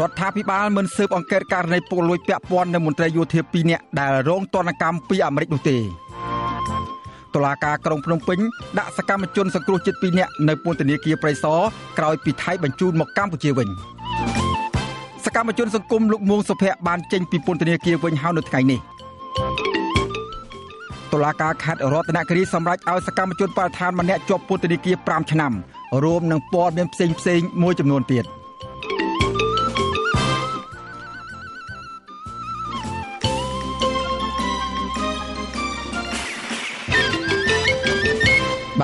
រដ្ឋាភិបាលមិនស៊ើបអង្កេតករណីពុករលួយពាក់ព័ន្ធនឹងមន្ត្រីយោធា2នាក់ដែលរងទណ្ឌកម្មពីអាមេរិកនោះទេតុលាការក្រុងភ្នំពេញដាក់សកម្មជនសង្គ្រោះជាតិ2នាក់នៅពន្ធនាគារព្រៃសរក្រោយពីថៃបញ្ជូនមកកម្ពុជាវិញសកម្មជនសង្គមលោកមួងសុភ័ក្របានចេញពីពន្ធនាគារវិញហើយនៅថ្ងៃនេះតុលាការខេត្តរតនគិរីសម្រេចឲ្យសកម្មជនបរិស្ថានម្នាក់ជាប់ពន្ធនាគារ5ឆ្នាំរួមនឹងព័ត៌មានផ្សេងផ្សេងមួយចំនួនទៀត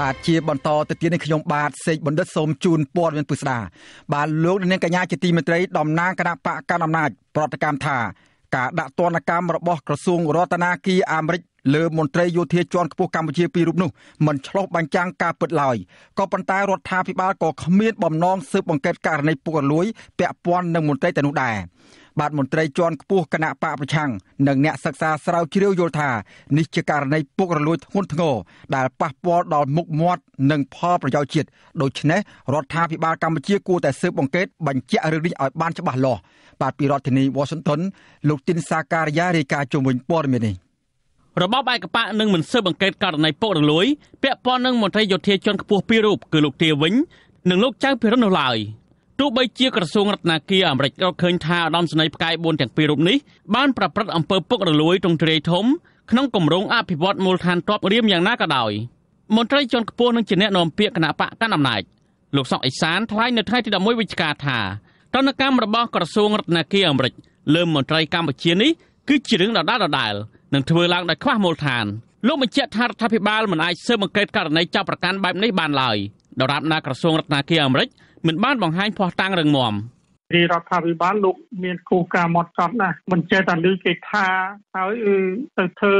បាទជាបន្តទៅទៀតនេះខ្ញុំបាទសេកបណ្ឌិតសូមជូនព័ត៌មានពិស្ដាបាទលោកនាងកញ្ញាជាទីមេត្រីតំណាងគណៈបកកណ្ដាលអំណាចប្រតិកម្មថាការដាក់ទណ្ឌកម្មរបស់ក្រសួងរដ្ឋាភិបាលអាមេរិកលើមន្ត្រីយោធាជាន់ខ្ពស់កម្ពុជាពីររូបនោះមិនឆ្លុះបញ្ចាំងការពិតឡើយក៏ប៉ុន្តែរដ្ឋាភិបាលក៏គ្មានបំណងស៊ើបអង្កេតករណីពុករលួយពាក់ព័ន្ធនឹងមន្ត្រីទាំងនោះដែរ បាទមន្ត្រីជាន់ខ្ពស់គណៈបកប្រឆាំងនិងអ្នកសិក្សាស្រាវជ្រាវយល់ថានេះជាករណីពុករលួយធ្ងន់ធ្ងរដែលប៉ះពាល់ដល់មុខមាត់និងផលប្រយោជន៍ជាតិដូច្នេះរដ្ឋាភិបាលកម្ពុជាគួរតែស៊ើបអង្កេតបញ្ជាក់រឿងនេះឲ្យបានច្បាស់លាស់បាទពីរដ្ឋធានី Washington លោកទីនសាការីយ៉ារាយការណ៍ជុំវិញព័ត៌មាននេះរបបឯកបកនឹងមិនស៊ើបអង្កេតករណីពុករលួយពាក់ព័ន្ធនឹងមន្ត្រីយោធាជាន់ខ្ពស់ពីររូបគឺលោកទាវិញនិងលោកចៅភិរិននោះឡើយ ទោះបីជាក្រសួងរដ្ឋាភិបាលអាមេរិករកឃើញថាឧត្តមសេនីយ៍ផ្កាយ4ទាំងពីររូបនេះបានប្រព្រឹត្តអំពើពុករលួយទ្រង់ទ្រាយធំក្នុងគម្រោងអភិវឌ្ឍមូលដ្ឋានទ័ពរៀមយ៉ាងណាក៏ដោយមន្ត្រីជាន់ខ្ពស់នឹងជាអ្នកនាំពាក្យគណៈបកកណ្ដាលអំណាចលោកសុកអេសានថ្លែងនៅថ្ងៃទី11វិច្ឆិកាថាតនកម្មរបស់ក្រសួងរដ្ឋាភិបាលអាមេរិកលើមន្ត្រីកម្ពុជានេះគឺជារឿងដដាលដដាលនឹងធ្វើឡើងដោយខ្វះមូលដ្ឋានលោកបញ្ជាក់ថារដ្ឋាភិបាលមិនអាចស៊ើបអង្កេតករណីចាប់ប្រកាន់បែបនេះបានឡើយ ដរាបណាក្រសួងរដ្ឋាភិបាលអាមេរិកមិនបានបង្ហាញភ័ស្តុតាងរឹងមាំរាជរដ្ឋាភិបាលលោកមានគោលការណ៍មកចត់ណាស់មិនចេះតែលឺគេថាហើយទៅធ្វើ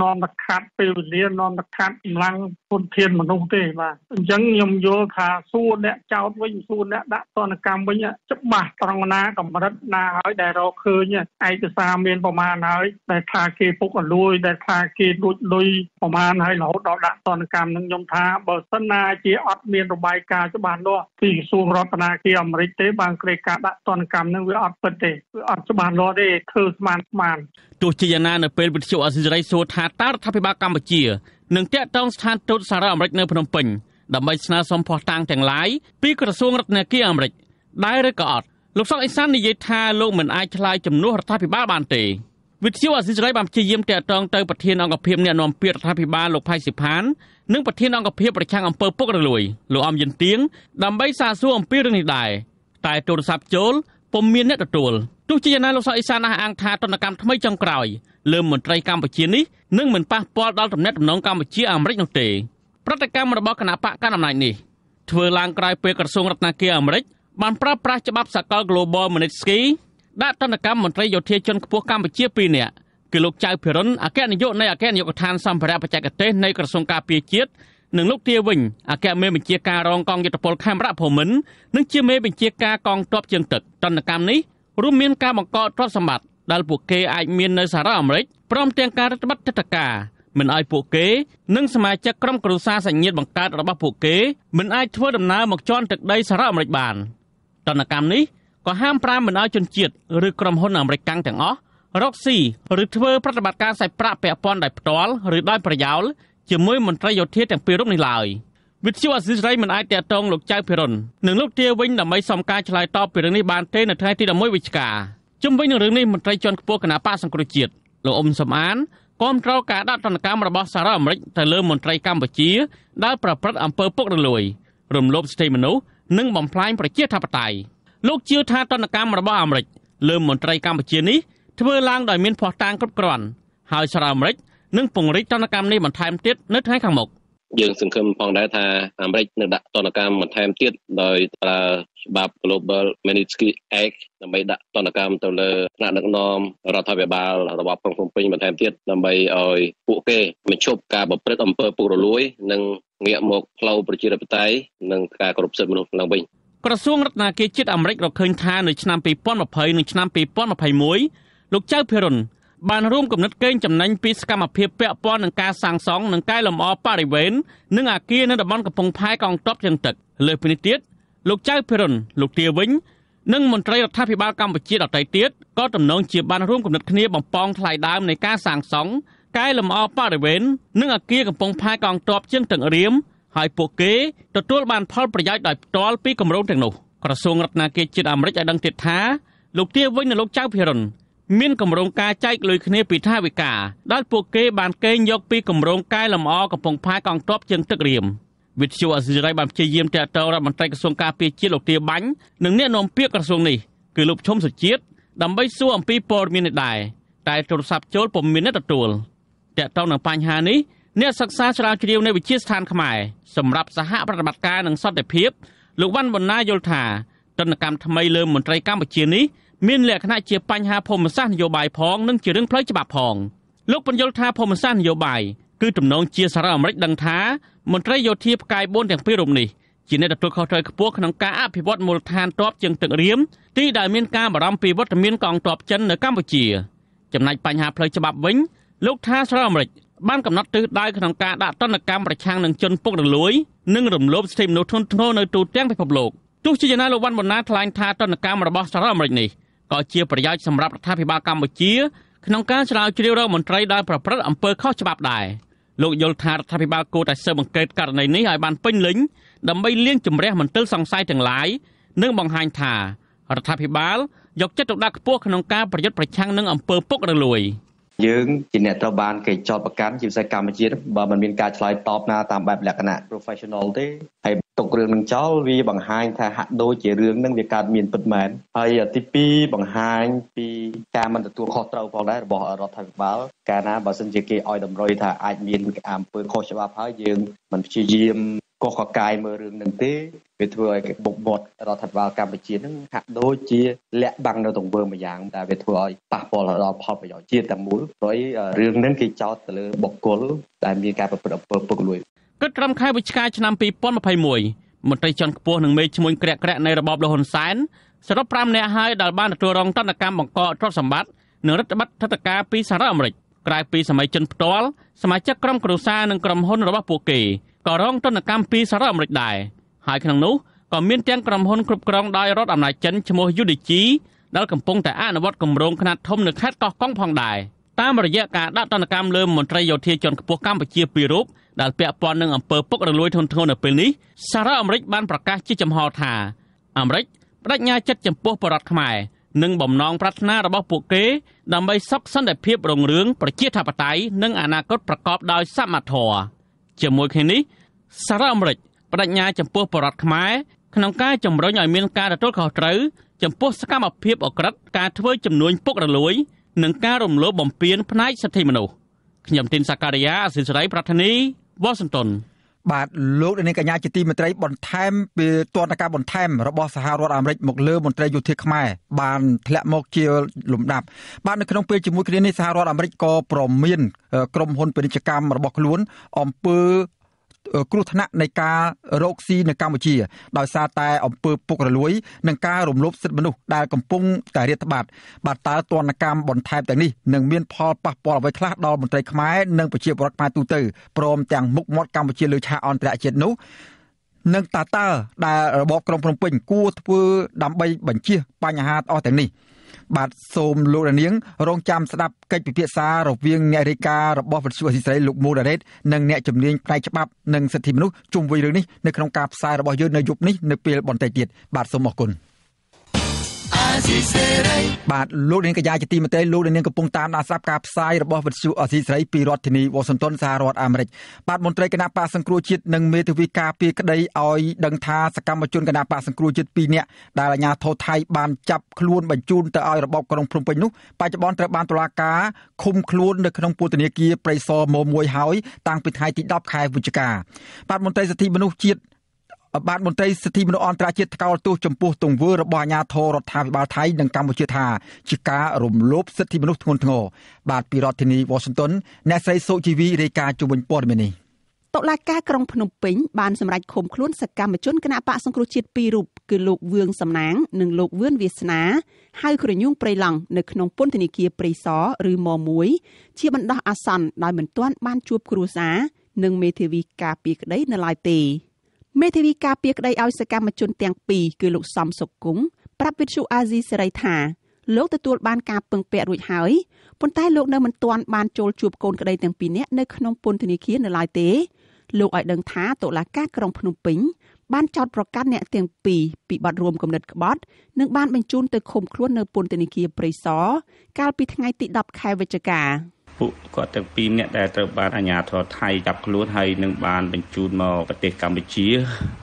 នាំតខាត់ពេលវេលានាំតខាត់កម្លាំង ពុនធានមនុស្សទេបាទអញ្ចឹងខ្ញុំយល់ថាសួរអ្នកចោតវិញសួរអ្នកដាក់ទណ្ឌកម្មវិញច្បាស់ត្រង់ណាកម្រិតណាហើយដែលរកឃើញឯកសារមានប្រមាណហើយដែលថាគេពុកអលួយដែលថាគេលួចលុយប្រមាណហើយរហូតដល់ដាក់ទណ្ឌកម្មនឹងខ្ញុំថាបើសិនណាជាអត់មានរបាយការណ៍ច្បាស់លាស់ពីក្រសួងរដ្ឋាភិបាលអាមេរិកទេបានក្រេកការដាក់ដាក់ទណ្ឌកម្មនឹងវាអត់ពិតទេវាអត់ច្បាស់លាស់ទេធ្វើស្មានស្មានទោះជាយ៉ាងណានៅពេលវិទ្យុអសិរ័យសួរថាតើរដ្ឋាភិបាលកម្ពុជា នឹងតាក់ទងស្ថានទូតសហរដ្ឋអាមេរិកនៅភ្នំពេញដើម្បីស្នើសុំភស្តុតាងទាំងឡាយពីក្រសួងរដ្ឋាភិបាលអាមេរិកដែរឬក៏អត់លោកសុកអេសាននិយាយថាលោកមិនអាចឆ្លើយជំនួសរដ្ឋាភិបាលបានទេវិទ្យុអសិរ័យបានព្យាយាមតាក់ទងទៅប្រធានអង្គភិបអ្នកណែនាំពាក្យរដ្ឋាភិបាលលោកផៃសិផាននិងប្រធានអង្គភិបប្រឆាំងអំពើពុករលួយលោកអំយិនទៀងដើម្បីសាកសួរអំពីរឿងនេះដែរតែទូរស័ព្ទចូលពុំមានអ្នកទទួល ទោះជាយ៉ាងណាលោកសុកអេសានអះអាងថាទនកម្មថ្មីចុងក្រោយលើមន្ត្រីកម្ពុជានេះនឹងមិនប៉ះពាល់ដល់ទំនាក់ទំនងកម្ពុជាអាមេរិកនោះទេប្រតិកម្មរបស់គណៈបកកណ្ដាលអំណាចនេះធ្វើឡើងក្រោយពេលក្រសួងរដ្ឋាភិបាលអាមេរិកបានប្រើប្រាស់ច្បាប់សកល Global Magnitsky ដាក់ទណ្ឌកម្មមន្ត្រីយោធាជាន់ខ្ពស់កម្ពុជា2នាក់គឺលោកចៅភិរុនអគ្គនាយកនៃអគ្គនាយកដ្ឋានសម្ភារៈបច្ចេកទេសនៃក្រសួងការពារជាតិនិងលោកទាវិញអគ្គមេបញ្ជាការរងកងយុទ្ធពលខេមរៈភូមិន្ទនិងជាមេបញ្ជាការកងទ័ពជើងទឹកតនកម្មនេះ រួមមានការបង្កទ្រព្យសម្បត្តិដែលពួកគេអាចមាននៅសហរដ្ឋអាមេរិកព្រមទាំងការរដ្ឋបတ်ទឹកតការមិនឲ្យពួកគេនិងសមាជិកក្រុមគ្រួសារសញ្ញៀតបង្កើតរបស់ពួកគេមិនអាចធ្វើដំណើរមកជន់ទឹកដីសហរដ្ឋអាមេរិកបានតនកម្មនេះក៏ហាមប្រាមមិនឲ្យជនជាតិឬក្រុមហ៊ុនអាមេរិកកាំងទាំងអស់រកស៊ីឬធ្វើប្រតិបត្តិការសាច់ប្រាក់ពាក់ព័ន្ធដោយផ្ទាល់ឬដោយប្រយោលជាមួយមន្ត្រីយោធាទាំងពីររូបនេះឡើយ វិទ្យុអស៊ីសេរីមិនអាចតាក់ទងលោកចៅភិរុននិងលោកទាវិញដើម្បីសុំការឆ្លើយតបពីរឿងនេះបានទេនៅថ្ងៃទី11វិច្ឆិកាជុំវិញនឹងរឿងនេះមន្ត្រីជាន់ខ្ពស់គណៈបកសង្គ្រោះជាតិលោកអ៊ុំសំអានគាំទ្រការដាក់ទណ្ឌកម្មរបស់សហរដ្ឋអាមេរិកទៅលើមន្ត្រីកម្ពុជាដែលប្រព្រឹត្តអំពើពុករលួយរំលោភសិទ្ធិមនុស្សនិងបំផ្លាញប្រជាធិបតេយ្យលោកជឿថាទណ្ឌកម្មរបស់អាមេរិកលើមន្ត្រីកម្ពុជានេះធ្វើឡើងដោយមានភ័ស្តុតាងគ្រប់គ្រាន់ហើយសហរដ្ឋអាមេរិកនិងពង្រីកទណ្ឌកម្មនេះបន្ថែមទៀតនៅថ្ងៃខាងមុខ យើងសង្ឃឹមផងដែរថាអាមេរិកនឹងដាក់ទណ្ឌកម្មបន្ថែមទៀតដោយប្រើច្បាប់ Global Magnitsky Act ដើម្បីដាក់ទណ្ឌកម្មទៅលើថ្នាក់ដឹកនាំរដ្ឋាភិបាលរបស់ក្រុងភ្នំពេញបន្ថែមទៀតដើម្បីឲ្យពួកគេបញ្ឈប់ការប្រព្រឹត្តអំពើពុករលួយ និងងាកមកផ្លូវប្រជាធិបតេយ្យនិងការគោរពសិទ្ធិមនុស្សឡើងវិញក្រសួងរដ្ឋាភិបាលជាតិអាមេរិករកឃើញថានៅឆ្នាំ2020និងឆ្នាំ2021លោកចៅភិរុន បានរួមគំនិតកេងចំណេញពីសកម្មភាពពាក់ព័ន្ធនឹងការសាងសង់និងកែលម្អបរិវេណនិងអាគារនៅតំបន់កំពង់ផែកងទ័ពជើងទឹកលើពីនេះទៀតលោកចៅភិរុនលោកទាវិញនិងមន្ត្រីរដ្ឋាភិបាលកម្ពុជាដទៃទៀតក៏ទំនងជាបានរួមគំនិតគ្នាបំពងថ្លៃដើមនៃការសាងសង់កែលម្អបរិវេណនិងអគារកំពង់ផែកងទ័ពជើងទឹករៀមហើយពួកគេទទួលបានផលប្រយោជន៍ដោយផ្ទាល់ពីគម្រោងទាំងនោះក្រសួងរដ្ឋាភិបាលជាតិអាមេរិកឲ្យដឹងទៀតថាលោកទាវិញនិងលោកចៅភិរុន មានគម្រោងការចែកលុយគ្នាពីថាវិការដែលពួកគេបានកេងយកពីគម្រោងកែលម្អកំពង់ផែកងទ័ពជើងទឹករៀមវិទ្យុអសិរ័យបានព្យាយាមតាក់ទងរដ្ឋមន្ត្រីក្រសួងការពារជាតិលោកទាបាញ់និងអ្នកនាំពាក្យក្រសួងនេះគឺលោកឈុំសុជាតិដើម្បីសួរអំពីព័ត៌មាននេះដែរតែទូរស័ព្ទចូលពុំមានអ្នកទទួលតាក់ទងនឹងបញ្ហានេះអ្នកសិក្សាស្រាវជ្រាវនៅវិទ្យាស្ថានខ្មែរសម្រាប់សហប្រតិបត្តិការនិងសន្តិភាពលោកវ៉ាន់ប៊ុនណាយល់ថាទនកម្មថ្មីលើមន្ត្រីកម្ពុជានេះ មានលក្ខណៈជាបញ្ហាភូមិសាស្ត្រនយោបាយផងនិងជារឿងផ្លូវច្បាប់ផងលោកបញ្យល់ថាភូមិសាស្ត្រនយោបាយគឺទំនងជាសារអាមេរិកដឹងថាមន្ត្រីយោធាផ្កាយ4ទាំងពីររូបនេះជាអ្នកទទួលខុសត្រូវខ្ពស់ក្នុងការអភិវឌ្ឍមូលដ្ឋានទ័ពជើងទឹករៀមទីដែលមានការបារម្ភពីវត្តមានកងទ័ពចិននៅកម្ពុជាចំណែកបញ្ហាផ្លូវច្បាប់វិញលោកថាសារអាមេរិកបានកំណត់ទិសដៅក្នុងការដាក់ទណ្ឌកម្មប្រឆាំងនឹងជនពុករលួយនិងរំលោភសិទ្ធិមនុស្សធ្ងន់ធ្ងរនៅទូទាំងពិភពលោកទោះជាយ៉ាងណាលោកវ៉ាន់ប៊ុនណាថ្លែងថាទណ្ឌកម្មរបស់សហរដ្ឋអាមេរិកនេះ ក៏ជាប្រយោជន៍សម្រាប់រដ្ឋាភិបាលកម្ពុជាក្នុងការស្រាវជ្រាវរកមន្ត្រីដែលប្រព្រឹត្តអំពើខុសច្បាប់ដែរលោកយល់ថារដ្ឋាភិបាលគួរតែស៊ើបអង្កេតករណីនេះឲ្យបានពេញលេញដើម្បីលាងជម្រះមន្ទិលសង្ស័យទាំងឡាយនិងបង្ហាញថារដ្ឋាភិបាលយកចិត្តទុកដាក់ខ្ពស់ក្នុងការប្រយុទ្ធប្រឆាំងនឹងអំពើពុករលួយ។យើងជាអ្នកត្រូវបានគេចោទប្រកាន់ជាពិសេសកម្ពុជាបើមិនមានការឆ្លើយតបណាតាមបែបលក្ខណៈ professional ទេហើយ ទុករឿងនឹងចោលវាបង្ហាញថាហាក់ដូចជារឿងនឹងវាកើតមានពិតមែនហើយទី2បង្ហាញពីការមិនទទួលខុសត្រូវផងដែររបស់រដ្ឋាភិបាលកាលណាបើសិនជាគេឲ្យតម្រុយថាអាចមានអំពើខុសច្បាប់ហើយយើងមិនព្យាយាមកកកកាយមើលរឿងនឹងទេវាធ្វើឲ្យបុកមាត់រដ្ឋាភិបាលកម្ពុជានឹងហាក់ដូចជាលាក់បាំងនៅទង្វើមួយយ៉ាងដែលវាធ្វើឲ្យប៉ះពាល់ដល់ផលប្រយោជន៍ជាតិទាំងមូលព្រោះរឿងនឹងគេចោទទៅលើបុគ្គលដែលមានការប្រព្រឹត្តអំពើពុករលួយ គិតត្រឹមខែវិច្ឆិកាឆ្នាំ2021មន្ត្រីជាន់ខ្ពស់និងមេឈ្មោះក្រាក់ក្រាក់នៃរបបលហ៊ុនសែនសរុប5នាក់ហើយដែលបានទទួលរងទណ្ឌកម្មបង្កទ្រព្យសម្បត្តិនិងរដ្ឋបတ်ថតការពីសហរដ្ឋអាមេរិកក្រៅពីសម័យជនផ្ទាល់សមាជិកក្រុមគ្រួសារនិងក្រុមហ៊ុនរបស់ពួកគេក៏រងទណ្ឌកម្មពីសហរដ្ឋអាមេរិកដែរហើយក្នុងនោះក៏មានទាំងក្រុមហ៊ុនគ្រប់គ្រងដោយរដ្ឋអំណាចចិនឈ្មោះ UDG ដែលកំពុងតែអនុវត្តគម្រោងខ្នាតធំនៅខេត្តកោះកុងផងដែរ តាមរយៈការដាក់ទណ្ឌកម្មលើមន្ត្រីយោធាជាន់ខ្ពស់កម្ពុជាពីររូបដែលពាក់ព័ន្ធនឹងអំពើពុករលួយធ្ងន់ធ្ងរនៅពេលនេះសារអាមេរិកបានប្រកាសជាចំហថាអាមេរិកបដិញ្ញាចិត្តចំពោះបរតខ្មែរនិងបំណងប្រាថ្នារបស់ពួកគេដើម្បីសុខសន្តិភាពរុងរឿងប្រជាធិបតេយ្យនិងអនាគតប្រកបដោយសមធម៌ជាមួយគ្នានេះសារអាមេរិកបដិញ្ញាចំពោះបរតខ្មែរក្នុងការជំរុញឲ្យមានការទទួលខុសត្រូវចំពោះសកម្មភាពអក្រិតការធ្វើចំនួនពុករលួយ និងការរំលោភបំពានផ្នែកសិទ្ធិមនុស្សខ្ញុំទីនសាការីយ៉ាអសិសរីប្រធានីវ៉ាស៊ីនតោនបាទលោកនាងកញ្ញាជាទីមេត្រីបន្ថែមពីទណ្ឌកម្មបន្ថែមរបស់សហរដ្ឋអាមេរិកមកលើមន្ត្រីយោធាខ្មែរបានធ្លាក់មកជាលំដាប់បាទនៅក្នុងពេលជាមួយគ្នានេះសហរដ្ឋអាមេរិកក៏ប្រមាន ក្រុមហ៊ុនពាណិជ្ជកម្មរបស់ខ្លួនអំពើ គ្រោះថ្នាក់នៃការរកស៊ីនៅកម្ពុជាដោយសារតែអំពើពុករលួយនិងការរំលោភសិទ្ធិមនុស្សដែលកំពុងតែរាតត្បាតបាទតើទណ្ឌកម្មបន្ថែមទាំងនេះនឹងមានផលប៉ះពាល់អ្វីខ្លះដល់មន្ត្រីខ្មែរនិងប្រជាពលរដ្ឋខ្មែរទូទៅព្រមទាំងមុខមាត់កម្ពុជាលើឆាកអន្តរជាតិនោះនឹងតើតើដែលរបបក្រុងភ្នំពេញគួរធ្វើដើម្បីបញ្ជៀសបញ្ហាអស់ទាំងនេះ បាទសូមលោករនាង រងចាំស្ដាប់កិច្ចពិភាក្សារវាងអ្នករាយការណ៍របស់វិទ្យុអសីស្រីលោកមូរ៉ារ៉េតនិងអ្នកជំនាញផ្នែកច្បាប់និងសិទ្ធិមនុស្សជុំវិញរឿងនេះនៅក្នុងការផ្សាយរបស់យើងនៅយប់នេះនៅពេលបន្តិចទៀតបាទសូមអរគុណ ស៊ីសេរីបាទលោកនាងកញ្ញាជាទីមេត្រីលោកនាងកំពុងតាមដានស្ដាប់ការផ្សាយរបស់វិទ្យុអស៊ីសេរីពីរដ្ឋធានីវ៉ាស៊ីនតោនសហរដ្ឋអាមេរិកបាទមន្ត្រីគណៈបកសង្គ្រោះជាតិនិងមេធាវីការពីក្តីឲ្យដឹងថាសកម្មជនគណៈបកសង្គ្រោះជាតិ2នាក់ដែលអាជ្ញាធរថៃបានចាប់ខ្លួនបញ្ជូនទៅឲ្យរបបក្រុងភ្នំពេញនោះបច្ចុប្បន្នត្រូវបានតុលាការឃុំខ្លួននៅក្នុងពន្ធនាគារព្រៃសរម1ហើយតាំងពីថ្ងៃទី10ខែវិច្ឆិកាបាទមន្ត្រីសិទ្ធិមនុស្សជាតិ បាទមន្ត្រីសិទ្ធិមនុស្សអន្តរជាតិថ្កោលទោសចំពោះទង្វើរបស់អាញាធររដ្ឋាភិបាលថៃនិងកម្ពុជាថាជាការរំលោភសិទ្ធិមនុស្សធ្ងន់ធ្ងរបាទពីរដ្ឋធានី Washington អ្នកស្រីសុជីវីរាយការណ៍ជុំវិញព័ត៌មាននេះតុលាការក្រុងភ្នំពេញបានសម្រេចឃុំខ្លួនសកម្មជនគណបកសង្គ្រោះជាតិពីររូបគឺលោកវឿងសំណាង និងលោកវឿនវាសនាហៅក្រញូងព្រៃឡង់នៅក្នុងពន្ធនាគារព្រៃសរឬម1ជាបណ្ដោះអាសន្នដោយមិនទាន់បានជួបគ្រួសារនិងមេធាវីការពីក្តីនៅឡើយទេ មេធាវីការពារក្តីឲ្យសកម្មជនទាំងពីរគឺលោកសំសុគង្គប្រាប់វិទ្យុអាស៊ីសេរីថាលោកទទួលបានការពឹងពាក់រួចហើយប៉ុន្តែលោកនៅមិនទាន់បានចូលជួបកូនក្តីទាំងពីរនាក់នៅក្នុងពន្ធនាគារនៅឡើយទេលោកឲ្យដឹងថាតុលាការក្រុងភ្នំពេញបានចោទប្រកាន់អ្នកទាំងពីរពីបទរួមគំនិតក្បត់និងបានបញ្ជូនទៅឃុំខ្លួននៅពន្ធនាគារព្រៃសរកាលពីថ្ងៃទី10ខែវិច្ឆិកា ពួកគាត់ទាំងពីរនាក់ដែលត្រូវបានអាជ្ញាធរថៃចាប់ខ្លួនហើយនឹងបានបញ្ជូនមកប្រទេសកម្ពុជា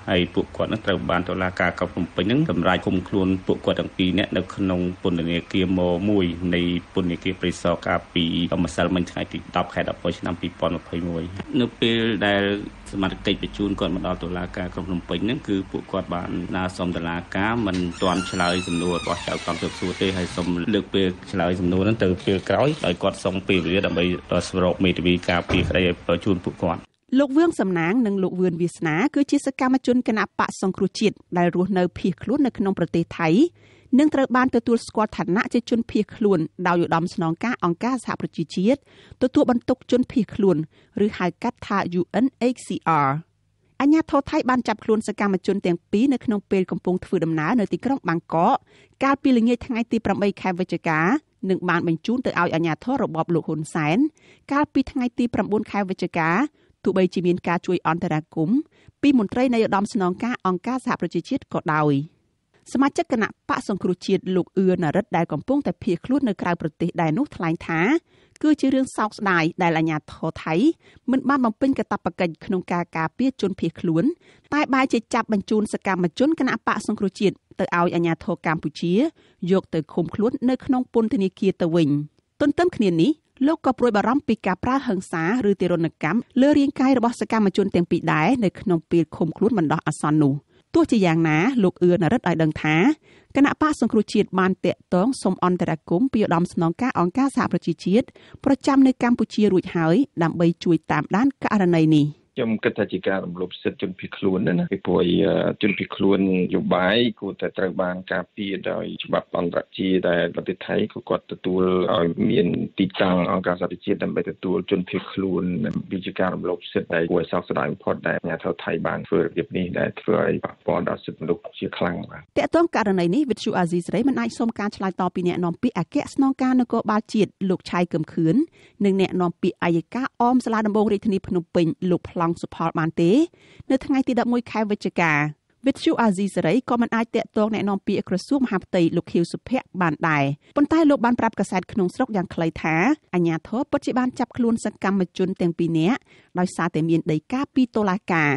ហើយពួកគាត់នឹងត្រូវបានតុលាការកោះភ្នំពេញនឹងសម្រេចឃុំខ្លួនពួកគាត់ទាំងពីរនាក់នៅក្នុងពន្ធនាគារម1នៃពន្ធនាគារព្រៃសរកាលពីម្សិលមិញថ្ងៃទី10ខែ11ឆ្នាំ2021នៅពេលដែលសមត្ថកិច្ចបញ្ជូនគាត់មកដល់តុលាការក្រុងភ្នំពេញហ្នឹងគឺពួកគាត់បានណាសុំតុលាការមិនទាន់ឆ្លើយសំណួររបស់ចៅកម្មជើបសួរទេហើយសុំលើកពេលឆ្លើយសំណួរហ្នឹងទៅពេលក្រោយដោយគាត់សុំពេលវេលាដើម្បីស្វរោគមេធាវីការពីក្តីឲ្យបញ្ជូនពួកគាត់លោកវឿងសំណាងនិងលោកវឿនវាសនាគឺជាសកម្មជនគណៈបកសង្គ្រោះជាតិដែលរស់នៅភៀសខ្លួននៅក្នុងប្រទេសថៃនិងត្រូវបានទទួលស្គាល់ឋានៈជាជនភៀសខ្លួនដោយឧត្តមស្នងការអង្គការសហប្រជាជាតិទទួលបន្ទុកជនភៀសខ្លួនឬហៅកាត់ថា UNHCR អញ្ញាធរថៃបានចាប់ខ្លួនសកម្មជនទាំងពីរនៅក្នុងពេលកំពុងធ្វើដំណើរនៅទីក្រុងបាងកកកាលពីល្ងាចថ្ងៃទី8ខែវិច្ឆិកា និងបានបញ្ជូនទៅឲ្យអាជ្ញាធររបបលោកហ៊ុនសែនកាលពីថ្ងៃទី9ខែវិច្ឆិកាទោះបីជាមានការជួយអន្តរាគមន៍ពីមន្ត្រីនៃឧត្តមស្នងការអង្គការសហប្រជាជាតិក៏ដោយ។សមាជិកគណៈបកសង្គ្រោះជាតិលោកអឿនរិទ្ធដែលកំពុងតែភៀសខ្លួននៅក្រៅប្រទេសដែរនោះថ្លែងថាគឺជារឿងសោកស្ដាយដែលអាជ្ញាធរថៃមិនបានបំពេញកាតព្វកិច្ចក្នុងការការពារជនភៀសខ្លួន តែបែរជាចាប់បញ្ជូនសកម្មជនគណៈបកសង្គ្រោះជាតិ ទៅឲ្យអាជ្ញាធរកម្ពុជា យកទៅឃុំខ្លួននៅក្នុងពន្ធនាគារទៅវិញទន្ទឹមគ្នានេះលោកក៏ព្រួយបារម្ភពីការប្រើហិង្សាឬទារុណកម្មលើរាងកាយរបស់សកម្មជនទាំងពីរដែរនៅក្នុងពេលឃុំខ្លួនបណ្ដោះអាសន្ននោះ។ទោះជាយ៉ាងណាលោកអឿនរិទ្ធឲ្យដឹងថាគណៈបកសង្គ្រោះជាតិបានតាក់ទងសុំអន្តរាគមពីឧត្តមស្នងការអង្គការសហប្រជាជាតិប្រចាំនៅកម្ពុជារួចហើយដើម្បីជួយតាមដានករណីនេះ។ ខ្ញុំគិតថាជាការរំលោភសិទ្ធិជនភៀសខ្លួនណាពីព្រោះជនភៀសខ្លួនយោបាយគួរតែត្រូវបានការពារដោយច្បាប់អន្តរជាតិដែលប្រទេសថៃក៏គាត់ទទួលឲ្យមានទីតាំងអង្គការសហប្រជាជាតិដើម្បីទទួលជនភៀសខ្លួនវាជាការរំលោភសិទ្ធិដែលគួរឲ្យសោកស្ដាយបំផុតដែលអាជ្ញាធរថៃបានធ្វើរបៀបនេះដែលធ្វើឲ្យប៉ះពាល់ដល់សិទ្ធិមនុស្សជាខ្លាំងបាទតើតើករណីនេះវិទ្យុអាស៊ីសេរីមិនអាចសុំការឆ្លើយតបពីអ្នកនាំពាក្យអគ្គស្នងការនគរបាលជាតិលោកឆៃកឹមខឿននិងអ្នកនាំពាក្យអัยការអមសាលាដំបងរាជធានីភ្នំពេញលោកប្លង់សុផលបានទេនៅថ្ងៃទី11ខែវិច្ឆិកាវិទ្យុអាស៊ីសេរីក៏មិនអាចតាក់ទងแนะនាំពាក្យក្រសួងមហាផ្ទៃលោកខៀវសុភ័ក្របានដែរប៉ុន្តែលោកបានប្រាប់កាសែតក្នុងស្រុកយ៉ាងខ្លីថាអាញាធរពិតជាបានចាប់ខ្លួនសកម្មជនទាំងពីរនាក់ដោយសារតែមានដីកាពីតុលាការ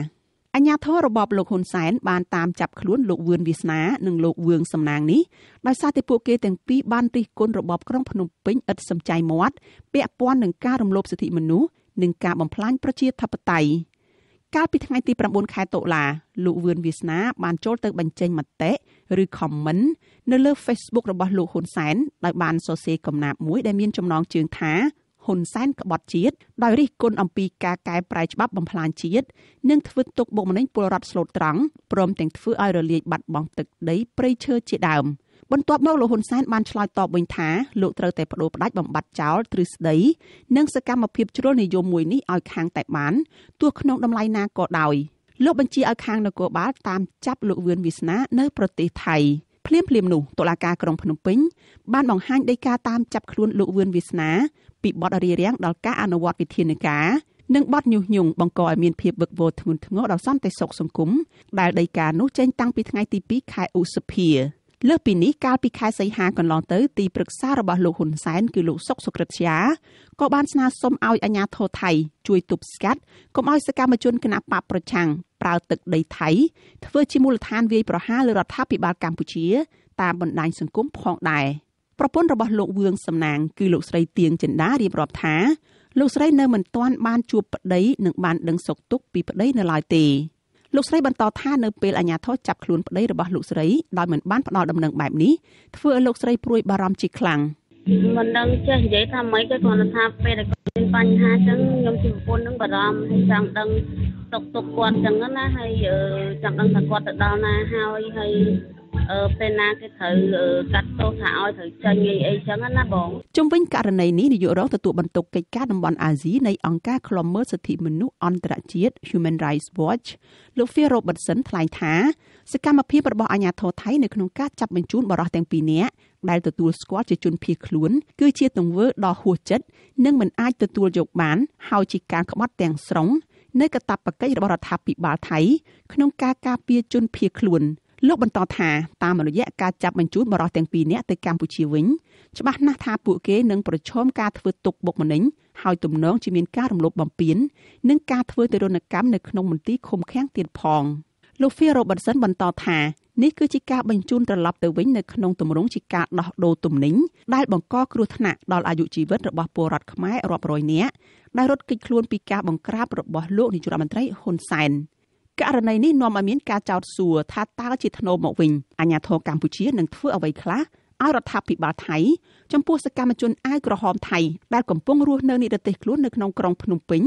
អញ្ញាធររបបលោកហ៊ុនសែនបានតាមចាប់ខ្លួនលោកវឿនវាសនានិងលោកវឿងសំណាងនេះដោយសារតែពួកគេទាំងពីរបានរិះគន់របបក្រុងភ្នំពេញឥតសំចៃមាត់ពាក់ព័ន្ធនឹងការរំលោភសិទ្ធិមនុស្ស និងការបំផ្លាញប្រជាធិបតេយ្យកាលពីថ្ងៃទី9ខែតុលាលោកវឿនវាសនាបានចូលទៅបញ្ចេញមតិឬ comment នៅលើ Facebook របស់លោកហ៊ុនសែនដោយបានសរសេរកំណាព្យមួយដែលមានចំណងជើងថាហ៊ុនសែនក្បត់ជាតិដោយរិះគន់អំពីការកែប្រែច្បាប់បំផ្លាញជាតិនិងធ្វើទុកបុកម្នេញពលរដ្ឋស្លូតត្រង់ព្រមទាំងធ្វើឲ្យរលាយបាត់បង់ទឹកដីព្រៃឈើជាដើម។ បន្ទាប់មកលោកហ៊ុនសែនបានឆ្លើយតបវិញថាលោកត្រូវតែបដូរផ្ដាច់បំបត្តិចោលទ្រឹស្ដីនិងសកម្មភាពជ្រុលនិយមមួយនេះឲ្យខាងតែបានទោះក្នុងតម្លៃណាក៏ដោយលោកបញ្ជាឲ្យខាងនគរបាលតាមចាប់លោកវឿនវាសនានៅប្រទេសថៃភ្លាមភ្លាមនោះតុលាការក្រុងភ្នំពេញបានបង្ហាញដីកាតាមចាប់ខ្លួនលោកវឿនវាសនាពីបទរារាំងដល់ការអនុវត្តវិធានការនិងបទញុះញង់បង្កឲ្យមានភាពវឹកវរធ្ងន់ធ្ងរដល់សន្តិសុខសង្គមដែលដីកានោះចេញតាំងពីថ្ងៃទី2ខែឧសភា លើសពីនេះកាលពីខែសីហាកន្លងទៅទីប្រឹក្សារបស់លោកហ៊ុនសែនគឺលោកសុកសុក្រិតជាក៏បានស្នើសុំឲ្យអាជ្ញាធរថៃជួយទប់ស្កាត់កុំឲ្យសកម្មជនគណបកប្រឆាំងប្រើទឹកដីថៃធ្វើជាមូលដ្ឋានវាយប្រហារលើរដ្ឋាភិបាលកម្ពុជាតាមបណ្ដាញសង្គមផងដែរប្រពន្ធរបស់លោកវឿងសំណាងគឺលោកស្រីទៀងចិន្តារៀបរាប់ថាលោកស្រីនៅមិនទាន់បានជួបប្តីនិងបានដឹងសុខទុក្ខពីប្តីនៅឡើយទេ លោកស្រីបន្តថានៅពេលអាជ្ញាធរចាប់ខ្លួនប្តីរបស់លោកស្រីដោយមិនបានផ្ដល់ដំណឹងបែបនេះធ្វើឲ្យលោកស្រីព្រួយបារម្ភជាខ្លាំងមិនដឹងចេះនិយាយថាម៉េចទេគ្រាន់តែថាពេលដែលគាត់មានបញ្ហាចឹងខ្ញុំជាប្រពន្ធនឹងបារម្ភហើយចង់ដឹងទុកទុកគាត់ចឹងណាហើយចង់ដឹងថាគាត់ទៅដល់ណាហើយហើយ អឺពេលណាគេត្រូវកាត់ទោសថាឲ្យត្រូវចេញអីអីចឹងណាបងជុំវិញករណីនេះនាយករងទទួលបន្ទុកកិច្ចការតំបន់អាស៊ីនៃអង្គការឃ្លាំមើលសិទ្ធិមនុស្សអន្តរជាតិ Human Rights Watch លោក Phil Robertson ថ្លែងថាសកម្មភាពរបស់អាជ្ញាធរថៃនៅក្នុងការចាប់បញ្ជូនបរិសុទ្ធទាំងពីរនាក់ដែលទទួលស្គាល់ជាជនភៀសខ្លួនគឺជាទង្វើដ៏ហួសចិត្តនិងមិនអាចទទួលយកបាន ហើយជាការក្បត់ទាំងស្រុងនៃកាតព្វកិច្ចរបស់រដ្ឋាភិបាលថៃក្នុងការការពារជនភៀសខ្លួន លោកបន្តថាតាមរយៈការចាប់បញ្ជូនបរិសុទ្ធទាំងពីរនាក់ទៅកម្ពុជាវិញច្បាស់ណាស់ថាពួកគេនឹងប្រឈមការធ្វើទុកបុកម្នេញហើយទំនងជាមានការរំលោភបំពាននិងការធ្វើទរណកម្មនៅក្នុងមន្ទីរឃុំឃាំងទៀតផងលោក Phil Robertson បន្តថានេះគឺជាការបញ្ជូនត្រឡប់ទៅវិញនៅក្នុងទម្រង់ជាការដោះដូរទំនិញដែលបង្កគ្រោះថ្នាក់ដល់អាយុជីវិតរបស់ពលរដ្ឋខ្មែររាប់រយនាក់ដែលរត់គេចខ្លួនពីការបង្ក្រាបរបស់លោកនាយករដ្ឋមន្ត្រីហ៊ុនសែន ករណីនេះនាំឲ្យមានការចោទសួរថាតើជាធ្នូមកវិញអាញាធរកម្ពុជានឹងធ្វើអ្វីខ្លះឲ្យរដ្ឋាភិបាលថៃចំពោះសកម្មជនអាវក្រហមថៃដែលកំពុងរស់នៅនិរទេសខ្លួននៅក្នុងក្រុងភ្នំពេញ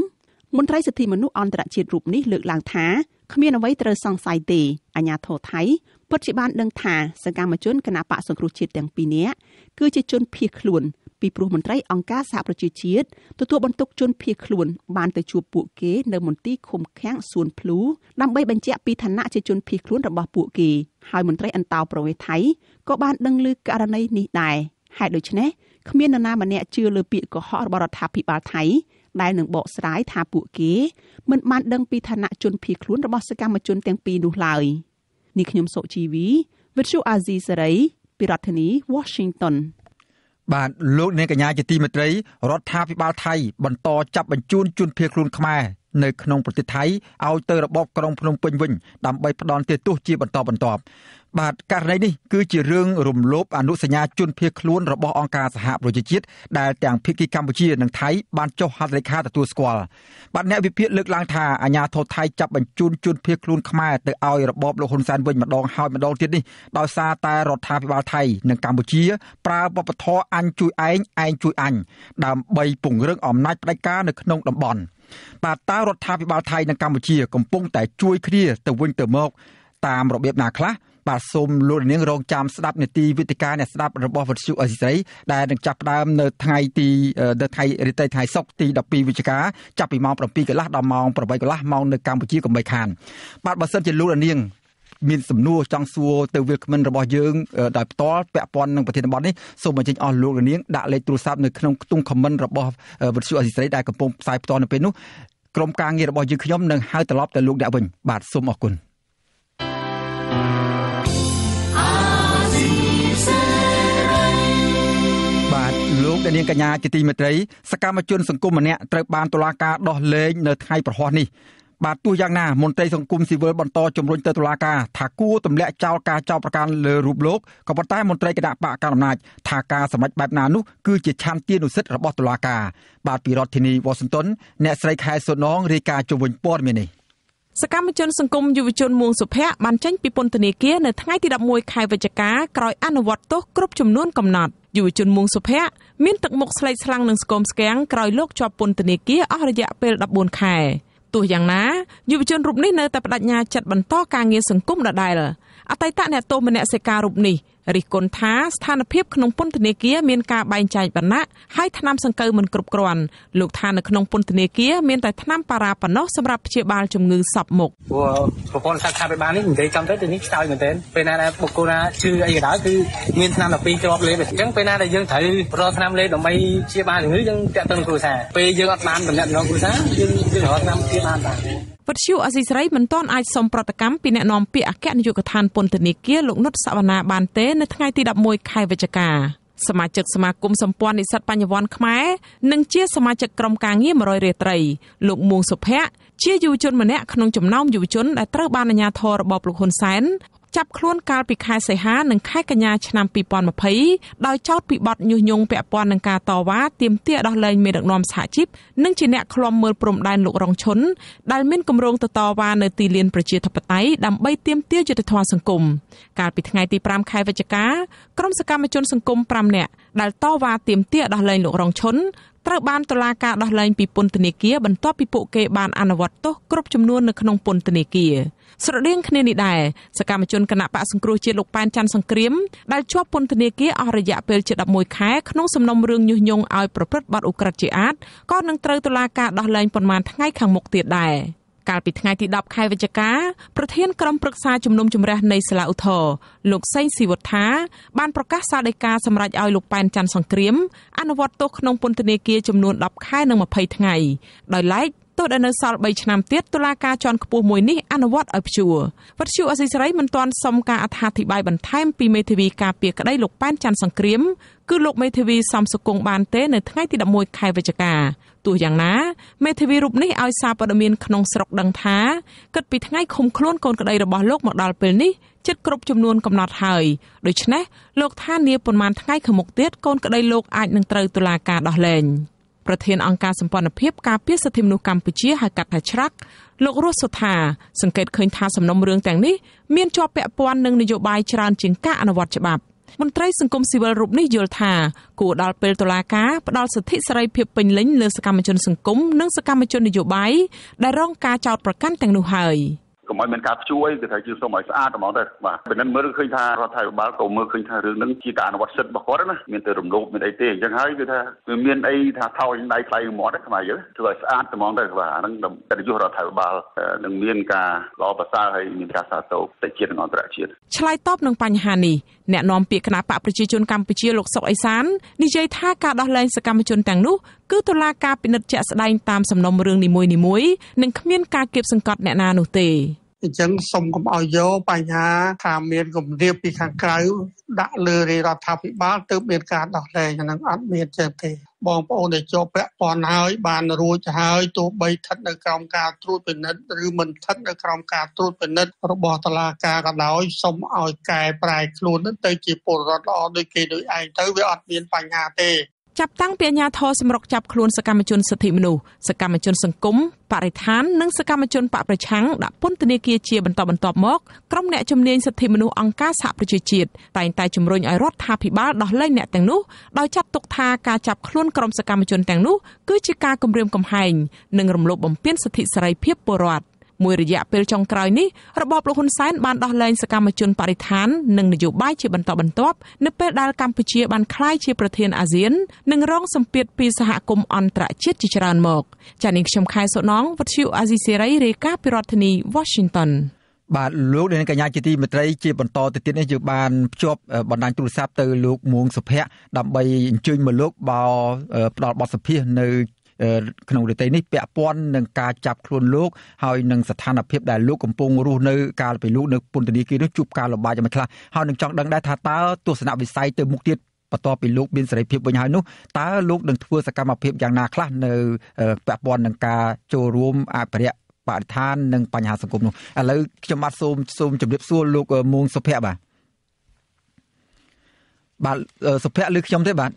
មន្ត្រីសិទ្ធិមនុស្សអន្តរជាតិរូបនេះលើកឡើងថាគ្មានអ្វីត្រូវសង្ស័យទេអាញាធរថៃពិតជាបានដឹងថាសកម្មជនគណបកសង្គ្រោះជាតិទាំងពីរនាក់គឺជាជនភៀសខ្លួន ពីព្រោះមន្ត្រីអង្គការសហប្រជាជាតិទទួលបន្ទុកជនភៀសខ្លួនបានទៅជួបពួកគេនៅមន្ទីរឃុំឃាំងសួនភ្លូដើម្បីបញ្ជាក់ពីឋានៈជាជនភៀសខ្លួនរបស់ពួកគេហើយមន្ត្រីអន្តោប្រវេសន៍ថៃក៏បានដឹងឮករណីនេះដែរហេតុដូច្នេះគ្មាននរណាម្នាក់ជឿលើពាក្យកុហករបស់រដ្ឋាភិបាលថៃដែលនឹងបកស្រាយថាពួកគេមិនបានដឹងពីឋានៈជនភៀសខ្លួនរបស់សកម្មជនទាំងពីរនោះឡើយនេះខ្ញុំសុជីវី Virtual Azizi Saray ពីរដ្ឋធានី Washington បាទលោកអ្នកកញ្ញាជាទីមេត្រីរដ្ឋាភិបាលថៃ បន្តចាប់បញ្ជូនជនភៀសខ្លួនខ្មែរនៅក្នុងប្រទេសថៃឲ្យទៅរបបក្រុងភ្នំពេញវិញដើម្បីផ្ដន់ទោសជាបន្តបន្ទាប់ បាទករណីនេះគឺជារឿងរំលោភអនុសញ្ញាជនភៀសខ្លួនរបស់អង្គការសហប្រជាជាតិដែលទាំងភាគីកម្ពុជានិងថៃបានចុះហត្ថលេខាទទួលស្គាល់បាទអ្នកវិភាគលើកឡើងថាអាញាធរថៃចាប់បញ្ជូនជនភៀសខ្លួនខ្មែរទៅឲ្យរបបលោកហ៊ុនសែនវិញម្ដងហើយម្ដងទៀតនេះដោយសារតែរដ្ឋាភិបាលថៃនិងកម្ពុជាប្រើវប្បធម៌អញជួយឯងឯងជួយអញដើម្បីពង្រឹងអំណាចផ្ដាច់ការនៅក្នុងតំបន់បាទតើរដ្ឋាភិបាលថៃនិងកម្ពុជាកំពុងតែជួយគ្នាទៅវិញទៅមកតាមរបៀបណាខ្លះ បាទសូមលោកនាងរងចាំស្ដាប់នេតិវិទ្យាអ្នកស្ដាប់របស់វិទ្យុអេស៊ីសរ៉ៃដែលនឹងចាប់ផ្ដើមនៅថ្ងៃទីនៅថ្ងៃរាត្រីថ្ងៃសុក្រទី12វិច្ឆិកាចាប់ពីម៉ោង7កន្លះដល់ម៉ោង8កន្លះម៉ោងនៅកម្ពុជាកុំបីខានបាទបើសិនជាលោកនាងមានសំណួរចង់សួរទៅវាគ្មិនរបស់យើងដោយផ្ទាល់ពាក់ព័ន្ធនឹងប្រធានបទនេះសូមអញ្ជើញអស់លោកនាងដាក់លេខទូរស័ព្ទនៅក្នុងខ្ទង់ comment របស់វិទ្យុអេស៊ីសរ៉ៃដែលកំពុងផ្សាយផ្ទាល់នៅពេលនោះក្រុមការងាររបស់យើងខ្ញុំនឹងហៅត្រឡប់ទៅលោកអ្នកវិញបាទសូមអរគុណលោក នាងកញ្ញាជាទីមេត្រីសកម្មជនសង្គមម្នាក់ត្រូវបានតុលាការដោះលែងនៅថ្ងៃប្រហ័សនេះបាទទោះយ៉ាងណាមន្ត្រីសង្គមស៊ីវិលបន្តជំរុញទៅតុលាការថាគួរទម្លាក់ចោលការចោទប្រកាន់លើរូបលោកក៏ប៉ុន្តែមន្ត្រីគណៈបកកណ្ដាលអំណាចថាការសម្រេចបែបណានោះគឺជាឆន្ទានុសិទ្ធិរបស់តុលាការបាទពីរដ្ឋធានីវ៉ាស៊ីនតោនអ្នកស្រីខែសុនងរាយការណ៍ជុំវិញព័ត៌មាននេះ សកម្មជនសង្គមយុវជនមួងសុភ័ក្របានចេញពីពន្ធនាគារនៅថ្ងៃទី11ខែវិច្ឆិកាក្រោយអនុវត្តទោសគ្រប់ចំនួនកំណត់យុវជនមួងសុភ័ក្រមានទឹកមុខស្លេកស្លាំងនិងស្គមស្គាំងក្រោយលោកជាប់ពន្ធនាគារអស់រយៈពេល14ខែទោះយ៉ាងណាយុវជនរូបនេះនៅតែបដិញ្ញាចិត្តបន្តការងារសង្គមដដែលអតីតអ្នកទោសមនសិការរូបនេះ រិះគន់ថាស្ថានភាពក្នុងពន្ធនាគារមានការបែងចែកវណ្ណៈហើយថ្នាំសង្កូវមិនគ្រប់គ្រាន់លោកថានៅក្នុងពន្ធនាគារមានតែថ្នាំប៉ារ៉ាប៉ុណ្ណោះសម្រាប់ព្យាបាលជំងឺសពមុខព្រោះប្រព័ន្ធសាស្ត្រខាងបាលនេះនិយាយចំទៅទីនេះខ្សោយមែនទែនពេលណាដែលបុគ្គលណាជឿអីក៏ដោយគឺមានថ្នាំ12គ្រាប់លេបអញ្ចឹងពេលណាដែលយើងត្រូវរកថ្នាំលេបដើម្បីព្យាបាលជំងឺយើងតាក់ទងគ្រួសារពេលយើងអត់បានតំណែងគ្រួសារយើងយើងរកថ្នាំព្យាបាលបាន វត្តឈូអសីស្រីមិនទាន់អាចសុំប្រតិកម្មពីអ្នកនាំពាក្យអគ្គនាយកដ្ឋានពន្ធនាគារលោកនុតសវណ្ណាបានទេនៅថ្ងៃទី11ខែវិច្ឆិកាសមាជិកសមាគមសម្ព័ន្ធនិស្សិតបញ្ញវន្តខ្មែរនិងជាសមាជិកក្រុមការងារ100រាត្រីលោកមួងសុភ័ក្រជាយុវជនម្នាក់ក្នុងចំណោមយុវជនដែលត្រូវបានអាជ្ញាធររបបលោកហ៊ុនសែនចាប់ខ្លួនកាលពីខែសីហានិងខែកញ្ញាឆ្នាំ2020ដោយចោទពីបទញុះញង់ពាក់ព័ន្ធនឹងការតវ៉ាទាមទារដោះលែងមេដឹកនាំសហជីពនិងជាអ្នកឃ្លាំមើលព្រំដែនលោករងឈុនដែលមានគម្រោងទៅតវ៉ានៅទីលានប្រជាធិបតេយ្យដើម្បីទាមទារយុត្តិធម៌សង្គមកាលពីថ្ងៃទី5ខែវិច្ឆិកាក្រុមសកម្មជនសង្គម5នាក់ដែលតវ៉ាទាមទារដោះលែងលោករងឈុនត្រូវបានតុលាការដោះលែងពីពន្ធនាគារបន្ទាប់ពីពួកគេបានអនុវត្តទោសគ្រប់ចំនួននៅក្នុងពន្ធនាគារ ស្រដៀងគ្នានេះដែរសកម្មជនគណៈបកសង្គ្រោះជាតិលោកប៉ែនច័ន្ទសង្គ្រាមដែលជាប់ពន្ធនាគារអស់រយៈពេលជិត11ខែក្នុងសំណុំរឿងញុះញង់ឲ្យប្រព្រឹត្តបទឧក្រិដ្ឋជាអាតក៏នឹងត្រូវតុលាការដោះលែងប៉ុន្មានថ្ងៃខាងមុខទៀតដែរកាលពីថ្ងៃទី10ខែវិច្ឆិកាប្រធានក្រុមប្រឹក្សាជំនុំជម្រះនៃសាលាឧទ្ធរលោកសេងស៊ីវុត្ថាបានប្រកាសសាលដីកាសម្រេចឲ្យលោកប៉ែនច័ន្ទសង្គ្រាមអនុវត្តទោសក្នុងពន្ធនាគារចំនួន10ខែនិង20ថ្ងៃដោយឡែក ទោះដែលនៅសល់3ឆ្នាំទៀតតុលាការជាន់ខ្ពស់មួយនេះអនុវត្តឲ្យព្យួរវត្តជូអស៊ីសេរីមិនទាន់សុំការអត្ថាធិប្បាយបន្ថែមពីមេធាវីការពារក្តីលោកប៉ែនច័ន្ទសង្គ្រាមគឺលោកមេធាវីសំសុគង្គបានទេនៅថ្ងៃទី11ខែវិច្ឆិកាទោះយ៉ាងណាមេធាវីរូបនេះឲ្យសារព័ត៌មានក្នុងស្រុកដឹងថាគិតពីថ្ងៃឃុំខ្លួនកូនក្តីរបស់លោកមកដល់ពេលនេះជិតគ្រប់ចំនួនកំណត់ហើយដូច្នេះលោកថានាប៉ុន្មានថ្ងៃខាងមុខទៀតកូនក្តីលោកអាចនឹងត្រូវតុលាការដោះលែង ប្រធានអង្គការសម្ព័ន្ធភាពការពារសិទ្ធិមនុស្សកម្ពុជាហៅកាត់ថាច្រាក់លោករស់សុថា សង្កេតឃើញថាសំណុំរឿងទាំងនេះមានជាប់ពាក់ព័ន្ធនឹងនយោបាយច្រើនជាងការអនុវត្តច្បាប់មន្ត្រីសង្គមស៊ីវិលរូបនេះយល់ថាគួរដល់ពេលតុលាការផ្ដល់សិទ្ធិសេរីភាពពេញលេញលើសកម្មជនសង្គមនិងសកម្មជននយោបាយដែលរងការចោទប្រកាន់ទាំងនោះហើយ។ កុំឲ្យមានការព្យួរគឺថាយើងសូមឲ្យស្អាតហ្មងទៅបាទពេលហ្នឹងមើលឃើញថារដ្ឋាភិបាលក៏មើលឃើញថារឿងហ្នឹងជាការអនុវត្តសិទ្ធិរបស់គាត់ណាមានតែរំលោភមានអីទេអញ្ចឹងហើយគឺថាវាមានអីថាថោចដៃខ្លៃមាត់ហ្នឹងខ្មែរយើងធ្វើឲ្យស្អាតហ្មងទៅបាទអាហ្នឹងកិត្តិយសរដ្ឋាភិបាលនឹងមានការល្អប្រសើរហើយមានការសាទរទៅជាតិនិងអន្តរជាតិឆ្លើយតបនឹងបញ្ហានេះអ្នកនាំពាក្យគណៈបកប្រជាជនកម្ពុជាលោកសុកអេសាននិយាយថាការដោះលែងសកម្មជនទាំងនោះគឺតុលាការពិនិត្យជាក់ស្ដែងតាមសំណុំរឿងនីមួយៗនិងគ្មានការគៀបសង្កត់អ្នកណានោះទេអញ្ចឹងសូមកុំឲ្យយកបញ្ហាថាមានគម្រាមពីខាងក្រៅដាក់លើរដ្ឋាភិបាលទើបមានការដោះលែងអានឹងអត់មានចេះទេបងប្អូនដែលជាប់ពាក់ព័ន្ធហើយបានរួចហើយទោះបីស្ថិតនៅក្រោមការត្រួតពិនិត្យឬមិនស្ថិតនៅក្រោមការត្រួតពិនិត្យរបស់តុលាការក៏ដោយសូមឲ្យកែប្រែខ្លួនទៅជាពលរដ្ឋល្អដូចគេដូចឯងទៅវាអត់មានបញ្ហាទេ ចាប់តាំងពីអាញាធរសម្រុកចាប់ខ្លួនសកម្មជនសិទ្ធិមនុស្សសកម្មជនសង្គមបរិស្ថាននិងសកម្មជនបកប្រឆាំងដាក់ពន្ធនាគារជាបន្តបន្ទាប់មកក្រុមអ្នកជំនាញសិទ្ធិមនុស្សអង្គការសហប្រជាជាតិតែងតែជំរុញឲ្យរដ្ឋាភិបាលដោះលែងអ្នកទាំងនោះដោយចាត់ទុកថាការចាប់ខ្លួនក្រុមសកម្មជនទាំងនោះគឺជាការគំរាមកំហែងនិងរំលោភបំពានសិទ្ធិសេរីភាពពលរដ្ឋ មួយរយៈពេលចុងក្រោយនេះរបបលោកហ៊ុនសែនបានដោះលែងសកម្មជនបរិស្ថាននិងនយោបាយជាបន្តបន្ទាប់នៅពេលដែលកម្ពុជាបានក្លាយជាប្រធានអាស៊ាននិងរងសម្ពាធពីសហគមន៍អន្តរជាតិជាច្រើនមកចា៎នាងខ្ញុំខែសុណងវັດឈូអាស៊ីសេរីរាយការណ៍ពីរដ្ឋធានី Washington បាទលោកនាងកញ្ញាជាទីមេត្រីជាបន្តទៅទៀតនេះយើងបានភ្ជាប់បណ្ដាញទូរស័ព្ទទៅលោកមួងសុភ័ក្រដើម្បីអញ្ជើញមកលោកបោផ្ដល់បទសភានៅ ក្នុងរយៈនេះពាក់ព័ន្ធនឹងការចាប់ខ្លួនលោកហើយនឹងស្ថានភាពដែលលោកកំពុងរស់នៅកាលពីលោកនៅពន្ធនាគារនោះជួបការលំបាកយ៉ាងខ្លះហើយនឹងចង់ដឹងដែរថាតើទស្សនវិស័យទៅមុខទៀតបន្ទាប់ពីលោកមានសេរីភាពវិញហើយនោះតើលោកនឹងធ្វើសកម្មភាពយ៉ាងណាខ្លះនៅពាក់ព័ន្ធនឹងការចូលរួមអភិរក្សបរិស្ថាននិងបញ្ហាសង្គមនោះឥឡូវខ្ញុំបាទសូមសូមជម្រាបសួរលោកមួងសុភ័ក្របាទបាទសុភ័ក្រឬខ្ញុំទេបាទ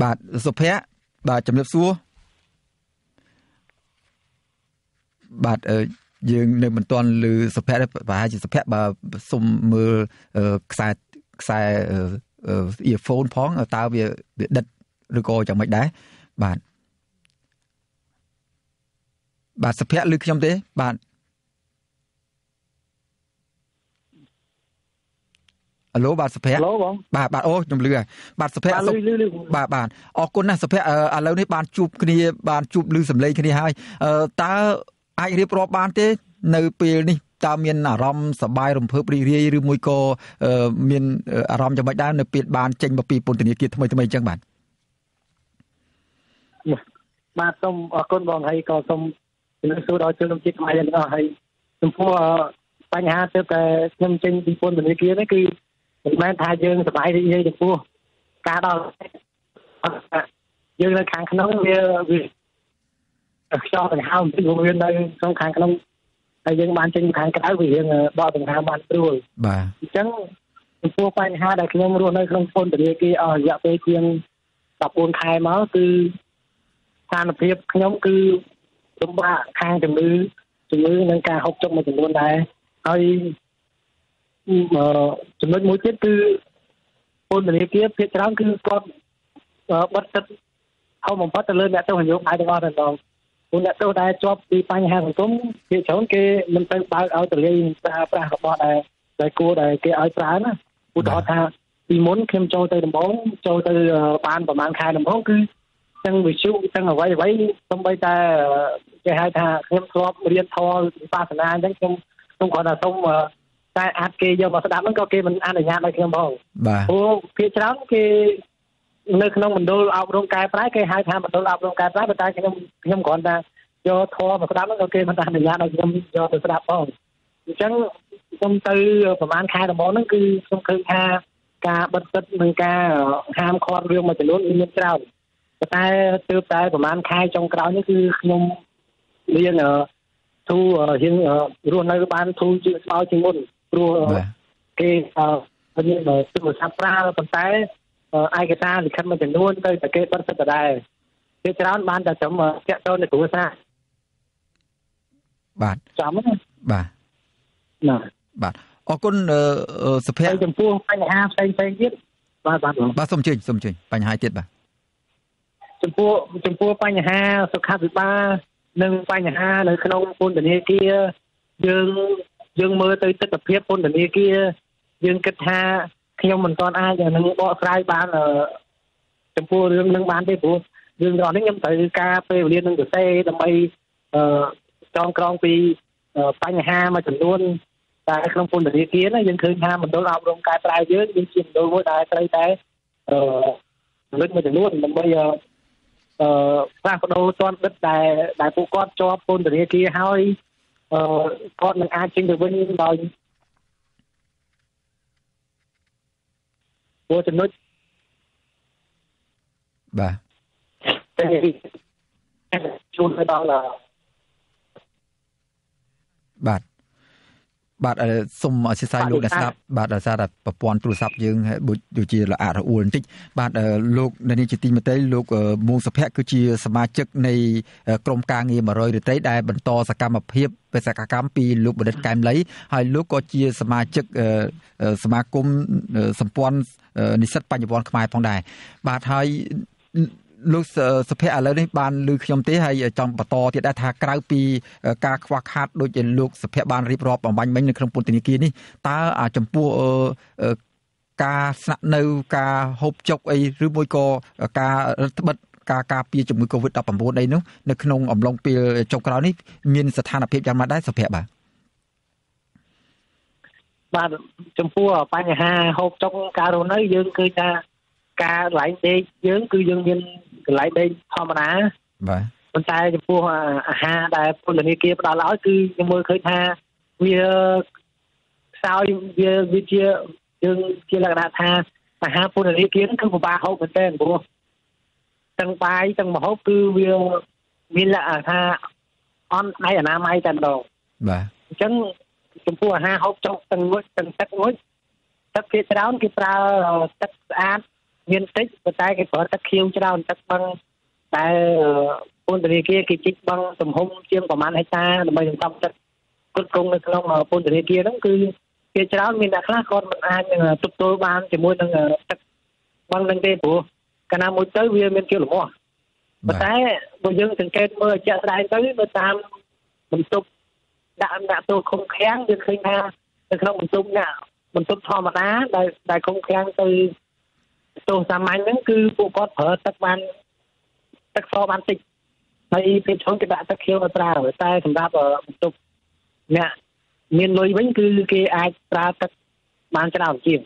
បាទសុភ័ក្របាទជំរាបសួរបាទយើងនៅមិនទាន់ឮសុភ័ក្រប្រហែលជាសុភ័ក្របាទសុំមើលខ្សែខ្សែ earphone ផងតើវាវាដិតឬក៏យ៉ាងម៉េចដែរបាទបាទសុភ័ក្រឮខ្ញុំទេបាទ ហៅបាទសុភ័ក្របាទបាទអូខ្ញុំលឺហើយបាទសុភ័ក្របាទបាទអរគុណណាស់សុភ័ក្រឥឡូវនេះបានជួបគ្នាបានជួបលឺសម្លេងគ្នាហើយតើអាចរៀបរាប់បានទេ នៅពេលនេះតើមានអារម្មណ៍សប្បាយរំភើបរីករាយឬមួយក៏មានអារម្មណ៍យ៉ាងម៉េចដែរនៅពេលបានចេញមកពីពន្ធនាគារថ្មីថ្មីអញ្ចឹងបាទបាទសូមអរគុណបងហើយក៏សូមជំរាបសួរដល់ជនជាតិខ្មែរទាំងអស់ហើយចំពោះបញ្ហាទៅតែខ្ញុំចេញពីពន្ធនាគារនេះគឺ មិនមែនថាយើងសប្បាយរីករាយចំពោះការដល់យើងនៅខាងក្នុងវាវាខ្យល់ដង្ហើមបន្តិចវានៅក្នុងខាងក្នុងហើយយើងបានចេញខាងក្រៅវាយើងបកដង្ហើមបានស្រួលបាទអញ្ចឹងចំពោះបញ្ហាដែលខ្ញុំរស់នៅក្នុងពន្ធនាគារអស់រយៈពេលជាង14ខែមកគឺស្ថានភាពខ្ញុំគឺលំបាកខាងជំងឺជំងឺនិងការហូបចុកមួយចំនួនដែរហើយ ចំណុចមួយទៀតគឺពន្ធនាគារភាគច្រើនគឺគាត់បិទទឹកហៅបំផុតទៅលើអ្នកទោសនយោបាយទាំងអស់តែម្ដងពួកអ្នកទោសដែលជាប់ពីបញ្ហាសង្គមភាគច្រើនគេមិនទៅបើកឲ្យទលាយប្រើប្រាស់របស់ដែលដែលគួរដែលគេឲ្យប្រើណាឧទាហរណ៍ថាពីមុនខ្ញុំចូលទៅដំបងចូលទៅបានប្រហែលខែដំបងគឺទាំងវិសុទាំងអ្វីអ្វីសំបីតែគេហៅថាខ្ញុំធ្លាប់រៀនធម៌វិបស្សនាអញ្ចឹងខ្ញុំខ្ញុំគាត់ថាសូម តែអាចគេយកមកស្ដាប់ហ្នឹងក៏គេមិនអនុញ្ញាតឲ្យខ្ញុំផងបាទព្រោះគេច្រើនគេនៅក្នុងមណ្ឌលអប់រំកែប្រែគេហៅថាមណ្ឌលអប់រំកែប្រែប៉ុន្តែខ្ញុំខ្ញុំគ្រាន់តែយកធម៌មកស្ដាប់ហ្នឹងក៏គេមិនអនុញ្ញាតឲ្យខ្ញុំយកទៅស្ដាប់ផងអញ្ចឹងខ្ញុំទៅប្រហែលខែដំបូងហ្នឹងគឺខ្ញុំឃើញថាការបិទទឹកនិងការហាមឃាត់រឿងមួយចំនួនមានច្រើនប៉ុន្តែទើបតែប្រហែលខែចុងក្រោយនេះគឺខ្ញុំរៀនទូរៀនរស់នៅបានទូជាស្បោជាងមុន ព្រោះគេអឺមានទូរស័ព្ទប្រើប៉ុន្តែឯកសារលិខិតមួយចំនួនទៅតែគេបិទសិទ្ធិដែរគេច្រើនបានតែត្រឹមតាក់ទងនឹងគ្រួសារបាទចាំណាបាទណាបាទអរគុណសុភ័ក្រចំពោះបញ្ហាផ្សេងផ្សេងទៀតបាទបាទបាទសូមអញ្ជើញសូមអញ្ជើញបញ្ហាទៀតបាទចំពោះចំពោះបញ្ហាសុខាភិបាលនិងបញ្ហានៅក្នុងពន្ធនាគារយើង យើងមើលទៅទស្សនវិជ្ជាពន្ធនាគារយើងគិតថាខ្ញុំមិនទាន់អាចនឹងបកស្រាយបានចំពោះរឿងនឹងបានទេព្រោះរឿងរបស់នេះខ្ញុំត្រូវការពេលវេលានឹងសរសេរដើម្បីអឺចងក្រងពីបញ្ហាមួយចំនួនតែក្នុងពន្ធនាគារណាយើងឃើញថាមណ្ឌលអប់រំកែប្រែយើងយើងជាមណ្ឌលមួយដែលត្រូវតែអឺលើកមួយចំនួនដើម្បីអឺផ្លាស់ប្ដូរទាន់ដិតដែលដែលពួកគាត់ជាប់ពន្ធនាគារហើយអឺ គាត់នឹងអាចចេញទៅវិញដោយព្រោះចំណុចបាទតែជួនទៅដល់បាទ បាទសូមអធិស្ឋានលោកអ្នកស្ដាប់បាទដោយសារតែប្រព័ន្ធទូរស័ព្ទយើងដូចជាល្អរអួលបន្តិចបាទលោកនៅនេះជាទីមេត្រីលោកមួងសុភ័ក្រគឺជាសមាជិកនៃក្រុមការងារ100រាត្រីដែលបន្តសកម្មភាពបេសកកម្មពីលោកបណ្ឌិតកែមលីហើយលោកក៏ជាសមាជិកសមាគមសម្ព័ន្ធនិស្សិតបញ្ញវន្តខ្មែរផងដែរបាទហើយ លោកសុភ័ក្រឥឡូវនេះបានឮខ្ញុំទេហើយចង់បន្តទៀតដែរថាក្រៅពីការខ្វះខាតដូចជាលោកសុភ័ក្របានរៀបរាប់បំបញ្ញមិញនៅក្នុងពន្ធនាគារនេះតើចំពោះការស្នាក់នៅការហូបចុកអីឬមួយក៏ការរដ្ឋបិទការការពារជំងឺ Covid-19 អីនោះនៅក្នុងអំឡុងពេលចុងក្រោយនេះមានស្ថានភាពយ៉ាងម៉េចដែរសុភ័ក្របាទបាទចំពោះបញ្ហាហូបចុកការរស់នៅយើងគឺថាការកន្លែងដេកយើងគឺយើងមាន កន្លែងដេកធម្មតាបាទប៉ុន្តែចំពោះអាហារដែលពន្ធនាគារផ្ដល់ឲ្យគឺខ្ញុំមើលឃើញថាវាខ្សោយវាវាជាយើងជាលក្ខណៈថាអាហារពន្ធនាគារគឺពិបាកហូបមែនទែនព្រោះទាំងបាយទាំងម្ហូបគឺវាមានលក្ខណៈថាអន់ឯអនាម័យតែម្ដងបាទអញ្ចឹងចំពោះអាហារហូបចុកទាំងងុយទាំងទឹកងុយទឹកគេច្រើនគេប្រើទឹកស្អាត មានតិចប៉ុន្តែគេប្រើទឹកខៀវច្រើនទឹកបឹងតែពន្ធនាគារគេជីកបឹងទំហំជាងប្រហែលហិកតាដើម្បីសន្សំទឹកគ្រប់គ្រងនៅក្នុងពន្ធនាគារហ្នឹងគឺគេច្រើនមានអ្នកខ្លះគាត់មិនអាចនឹងទប់ទល់បានជាមួយនឹងទឹកបឹងហ្នឹងទេព្រោះកាលណាមួយទៅវាមានជាលំអស់ប៉ុន្តែបើយើងសង្កេតមើលជាក់ស្ដែងទៅនៅតាមបន្ទប់ដាក់ដាក់ទោសឃុំឃាំងយើងឃើញថានៅក្នុងបន្ទប់អ្នកបន្ទប់ធម្មតាដែលដែលឃុំឃាំងទៅ ទោសសាមញ្ញហ្នឹងគឺពួកគាត់ប្រើទឹកបានទឹកសបានតិចហើយពេលឆុងគេដាក់ទឹកខៀវទៅប្រើតែសម្រាប់បន្ទប់អ្នកមានលុយវិញគឺគេអាចប្រើទឹកបានច្រើនជាង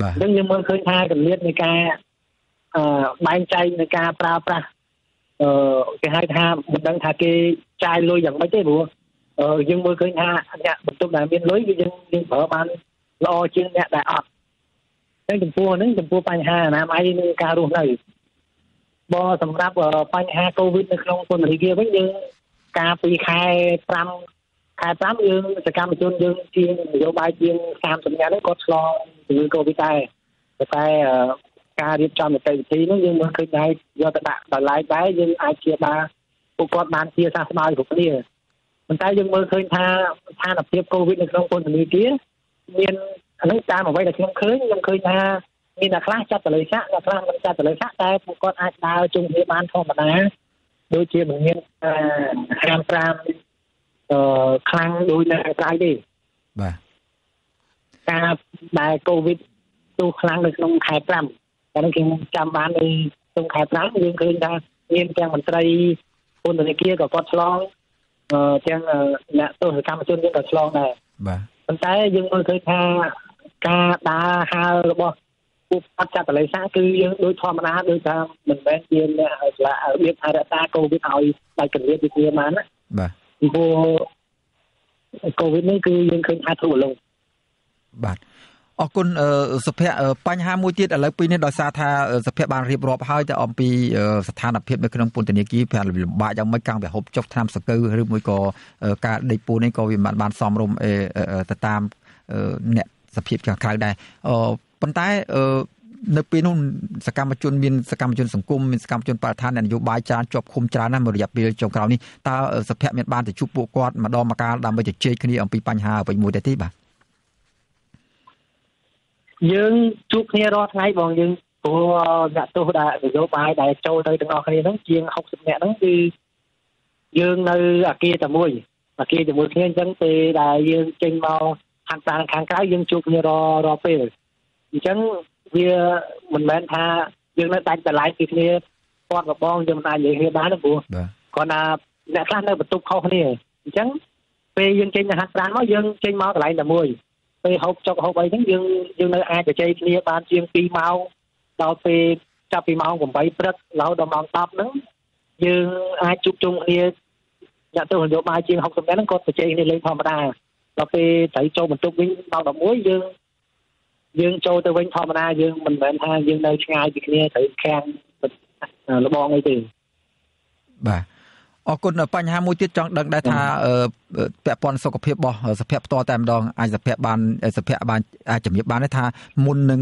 បាទអញ្ចឹងយើងមើលឃើញថាកម្រិតនៃការអឺបែងចែកនៃការប្រើប្រាស់អឺគេហៅថាមិនដឹងថាគេចាយលុយយ៉ាងម៉េចទេព្រោះអឺយើងមើលឃើញថាអ្នកបន្ទប់ដែលមានលុយគឺយើងយើងប្រើបានល្អជាងអ្នកដែលអត់ តែចំពោះហ្នឹងចំពោះបញ្ហាអនាម័យនិងការរស់នៅបើសម្រាប់បញ្ហាកូវីដនៅក្នុងពន្ធនាគារវិញយើងការពីខែ5ខែ5យើងសកម្មជនយើងជានយោបាយជាង30នាក់ហ្នឹងគាត់ឆ្លងជំងឺកូវីដដែរតែការរៀបចំនីតិវិធីហ្នឹងយើងមើលឃើញដែរយកទៅដាក់ដល់ឡែកដែរយើងអាចជាបានពួកគាត់បានជាសះស្បើយគ្រប់គ្នាប៉ុន្តែយើងមើលឃើញថាស្ថានភាពកូវីដនៅក្នុងពន្ធនាគារមាន អានេះតាមអ្វីដែលខ្ញុំឃើញខ្ញុំឃើញថាមានអ្នកខ្លះចាត់តលេខៈអ្នកខ្លះមិនចាត់តលេខៈតែពួកគាត់អាចដើរជុំគ្នាបានធម្មតាដូចជាមិនមានហាម5អឺខ្លាំងដូចនៅក្រៅទេបាទការដែលកូវីដទូខ្លាំងនៅក្នុងខែ5តែខ្ញុំចាំបាននៅក្នុងខែ5យើងឃើញថាមានទាំងមន្ត្រីពន្ធនាគារក៏គាត់ឆ្លងអឺទាំងអ្នកទោសកម្មជនយើងក៏ឆ្លងដែរបាទប៉ុន្តែយើងមើលឃើញថា ការដើរហើររបស់ពួកអត់ចាត់តលេសាគឺយើងដូចធម្មតាដូចថាមិនមែនជាអ្នកស្លារបៀបថែរក្សាកូវីដឲ្យដាច់កលៀតវិទ្យាបានណាបាទពីព្រោះកូវីដនេះគឺយើងឃើញថាធូរលងបាទអរគុណអឺសុភ័ក្រអឺបញ្ហាមួយទៀតឥឡូវពីនេះដោយសារថាអឺសុភ័ក្របានរៀបរាប់ហើយទៅអំពីអឺស្ថានភាពនៅក្នុងពន្ធនាគារប្រលំបាកយ៉ាងម៉េចកាំងវាហូបចុកឆ្នាំសង្កូវឬមួយក៏អឺការដេកពូនេះក៏វាមិនបានសមរម្យអឺអឺអឺទៅតាមអឺអ្នក សភាពខាងក្រៅដែរអឺប៉ុន្តែអឺនៅពេលនោះសកម្មជនមានសកម្មជនសង្គមមានសកម្មជនបរិស្ថានអ្នកនយោបាយច្រើនជាប់ឃុំច្រើនណាស់មួយរយៈពេលចុងក្រោយនេះតើសុភ័ក្រមានបានទៅជួបពួកគាត់ម្ដងម្កាលដើម្បីជជែកគ្នាអំពីបញ្ហាអ្វីមួយដែរទេបាទយើងជួបគ្នារាល់ថ្ងៃបងយើងព្រោះអ្នកទោសដែលនយោបាយដែលចូលទៅទាំងអស់គ្នាហ្នឹងជាង60នាក់ហ្នឹងគឺយើងនៅអាគារតែមួយអាគារជាមួយគ្នាអញ្ចឹងពេលដែលយើងចេញមក ហាត់ប្រាណខាងក្រៅយើងជួបគ្នារាល់រាល់ពេលអញ្ចឹងវាមិនមែនថាយើងនៅដាច់បន្លាយពីគ្នាគាត់របងយើងមិនអាចនិយាយគ្នាបានទេព្រោះបាទគាត់ថាអ្នកខ្លះនៅបន្ទប់ខុសគ្នាអញ្ចឹងពេលយើងចេញទៅហាត់ប្រាណមកយើងចេញមកកន្លែងតែមួយពេលហូបចុកហូបអីហ្នឹងយើងយើងនៅអាចជជែកគ្នាបានជាង2ម៉ោងដល់ពេលចាប់ពីម៉ោង8ព្រឹករហូតដល់ម៉ោង10ហ្នឹងយើងអាចជួបជុំគ្នាអ្នកទៅនយោបាយជាង60នាក់ហ្នឹងគាត់ជជែកគ្នាលេងធម្មតា ដល់ពេលត្រូវចូលបន្ទប់វិញម៉ោង11យើងយើងចូលទៅវិញធម្មតាយើងមិនមែនថាយើងនៅឆ្ងាយពីគ្នាត្រូវខាំងលបងអីទេបាទអរគុណបញ្ហាមួយទៀតចង់ដឹងដែរថាអឺពាក់ព័ន្ធសុខភាពរបស់សុភ័ក្រផ្ទាល់តែម្ដងអាចសុភ័ក្របានសុភ័ក្របានអាចជំរាបបានទេថាមុននឹង